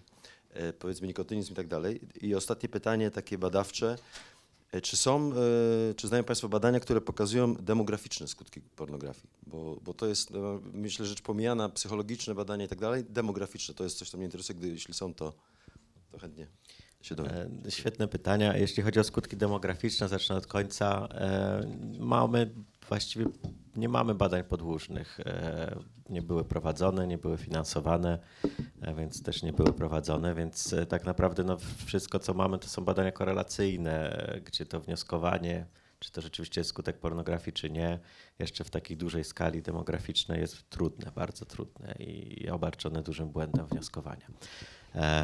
e, powiedzmy nikotynizm i tak dalej. I ostatnie pytanie takie badawcze. E, Czy są, e, czy znają Państwo badania, które pokazują demograficzne skutki pornografii? Bo, bo to jest, e, myślę, rzecz pomijana, psychologiczne badania i tak dalej, demograficzne to jest coś, co mnie interesuje, gdy, jeśli są, to, to chętnie się dowiem. E, Świetne pytania. Jeśli chodzi o skutki demograficzne, zacznę od końca. Mamy właściwie nie mamy badań podłużnych. E, Nie były prowadzone, nie były finansowane, e, więc też nie były prowadzone, więc e, tak naprawdę no, wszystko, co mamy, to są badania korelacyjne, gdzie to wnioskowanie, czy to rzeczywiście jest skutek pornografii, czy nie, jeszcze w takiej dużej skali demograficznej jest trudne, bardzo trudne i obarczone dużym błędem wnioskowania.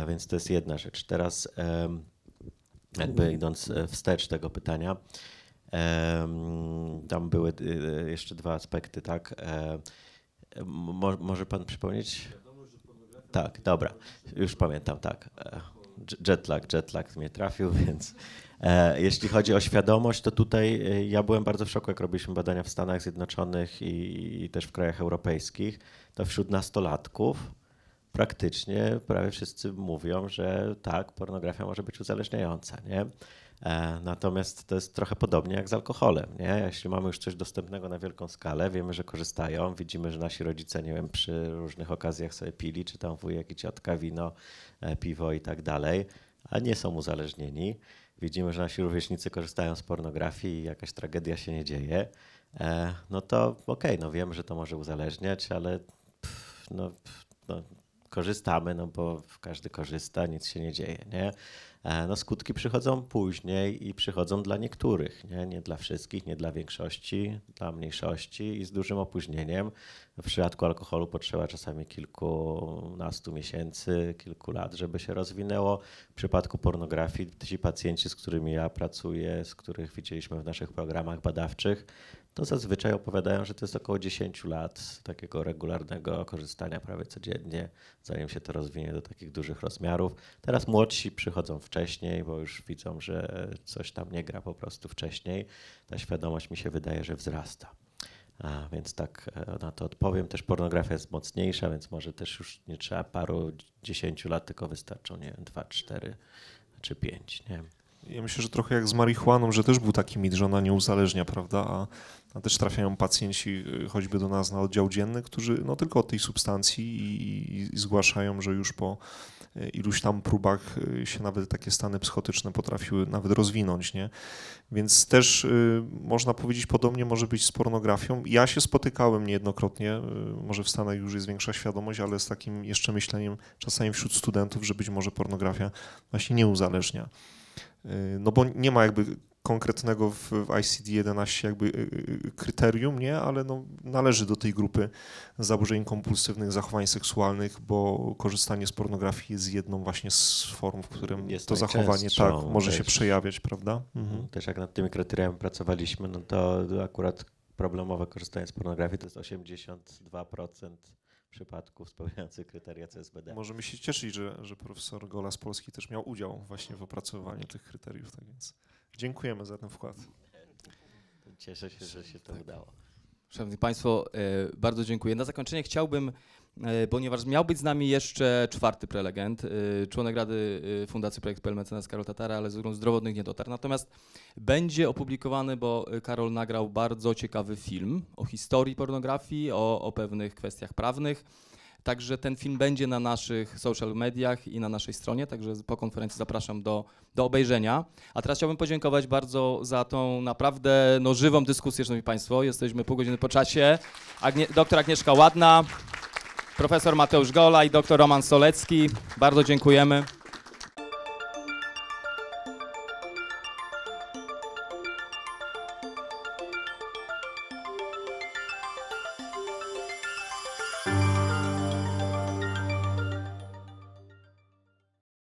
Więc to jest jedna rzecz. Teraz jakby idąc wstecz tego pytania, tam były y, jeszcze dwa aspekty, tak? E, mo, może pan przypomnieć? Tak, dobra, już pamiętam, tak. E, Jetlag, jetlag mnie trafił, *laughs* więc e, jeśli chodzi o świadomość, to tutaj e, ja byłem bardzo w szoku, jak robiliśmy badania w Stanach Zjednoczonych i, i też w krajach europejskich, to wśród nastolatków praktycznie prawie wszyscy mówią, że tak, pornografia może być uzależniająca, nie? E, Natomiast to jest trochę podobnie jak z alkoholem, nie? Jeśli mamy już coś dostępnego na wielką skalę, wiemy, że korzystają, widzimy, że nasi rodzice, nie wiem, przy różnych okazjach sobie pili, czy tam wujek i ciotka wino, e, piwo i tak dalej, a nie są uzależnieni. Widzimy, że nasi rówieśnicy korzystają z pornografii i jakaś tragedia się nie dzieje, e, no to okej, no wiemy, że to może uzależniać, ale pff, no, pff, no, korzystamy, no bo każdy korzysta, nic się nie dzieje, nie? E, No skutki przychodzą później i przychodzą dla niektórych, nie? nie dla wszystkich, nie dla większości, dla mniejszości i z dużym opóźnieniem. W przypadku alkoholu potrzeba czasami kilkunastu miesięcy, kilku lat, żeby się rozwinęło. W przypadku pornografii ci pacjenci, z którymi ja pracuję, z których widzieliśmy w naszych programach badawczych, to zazwyczaj opowiadają, że to jest około 10 lat takiego regularnego korzystania prawie codziennie, zanim się to rozwinie do takich dużych rozmiarów. Teraz młodsi przychodzą wcześniej, bo już widzą, że coś tam nie gra po prostu wcześniej. Ta świadomość mi się wydaje, że wzrasta. A, więc tak e, na to odpowiem. Też pornografia jest mocniejsza, więc może też już nie trzeba paru, dziesięciu lat, tylko wystarczą, nie wiem, dwa, cztery czy pięć, nie? Ja myślę, że trochę jak z marihuaną, że też był taki mit, że ona nie uzależnia, prawda? A, a też trafiają pacjenci y, choćby do nas na oddział dzienny, którzy no tylko od tej substancji i, i, i zgłaszają, że już po y, iluś tam próbach y, się nawet takie stany psychotyczne potrafiły nawet rozwinąć, nie? Więc też y, można powiedzieć podobnie może być z pornografią. Ja się spotykałem niejednokrotnie, y, może w Stanach już jest większa świadomość, ale z takim jeszcze myśleniem czasami wśród studentów, że być może pornografia właśnie nie uzależnia. Y, No bo nie ma jakby konkretnego w w ICD-11 jakby y, y, kryterium, nie, ale no należy do tej grupy zaburzeń kompulsywnych zachowań seksualnych, bo korzystanie z pornografii jest jedną właśnie z form, w którym Jest to zachowanie tak może się też. przejawiać, prawda? Mhm. Też jak nad tymi kryteriami pracowaliśmy, no to akurat problemowe korzystanie z pornografii to jest 82% przypadków spełniających kryteria CSBD. Możemy się cieszyć, że, że profesor Gola z Polski też miał udział właśnie w opracowywaniu tych kryteriów, tak więc dziękujemy za ten wkład. Cieszę się, że się to udało. Szanowni Państwo, e, bardzo dziękuję. Na zakończenie chciałbym, ponieważ miał być z nami jeszcze czwarty prelegent, e, członek Rady e, Fundacji Projekt.pl mecenas Karol Tatara, ale z względów zdrowotnych nie dotarł. Natomiast będzie opublikowany, bo e, Karol nagrał bardzo ciekawy film o historii pornografii, o, o pewnych kwestiach prawnych. Także ten film będzie na naszych social mediach i na naszej stronie, także po konferencji zapraszam do, do obejrzenia. A teraz chciałbym podziękować bardzo za tą naprawdę no, żywą dyskusję, szanowni państwo. Jesteśmy pół godziny po czasie. Agnie, doktor Agnieszka Ładna, profesor Mateusz Gola i doktor Roman Solecki. Bardzo dziękujemy.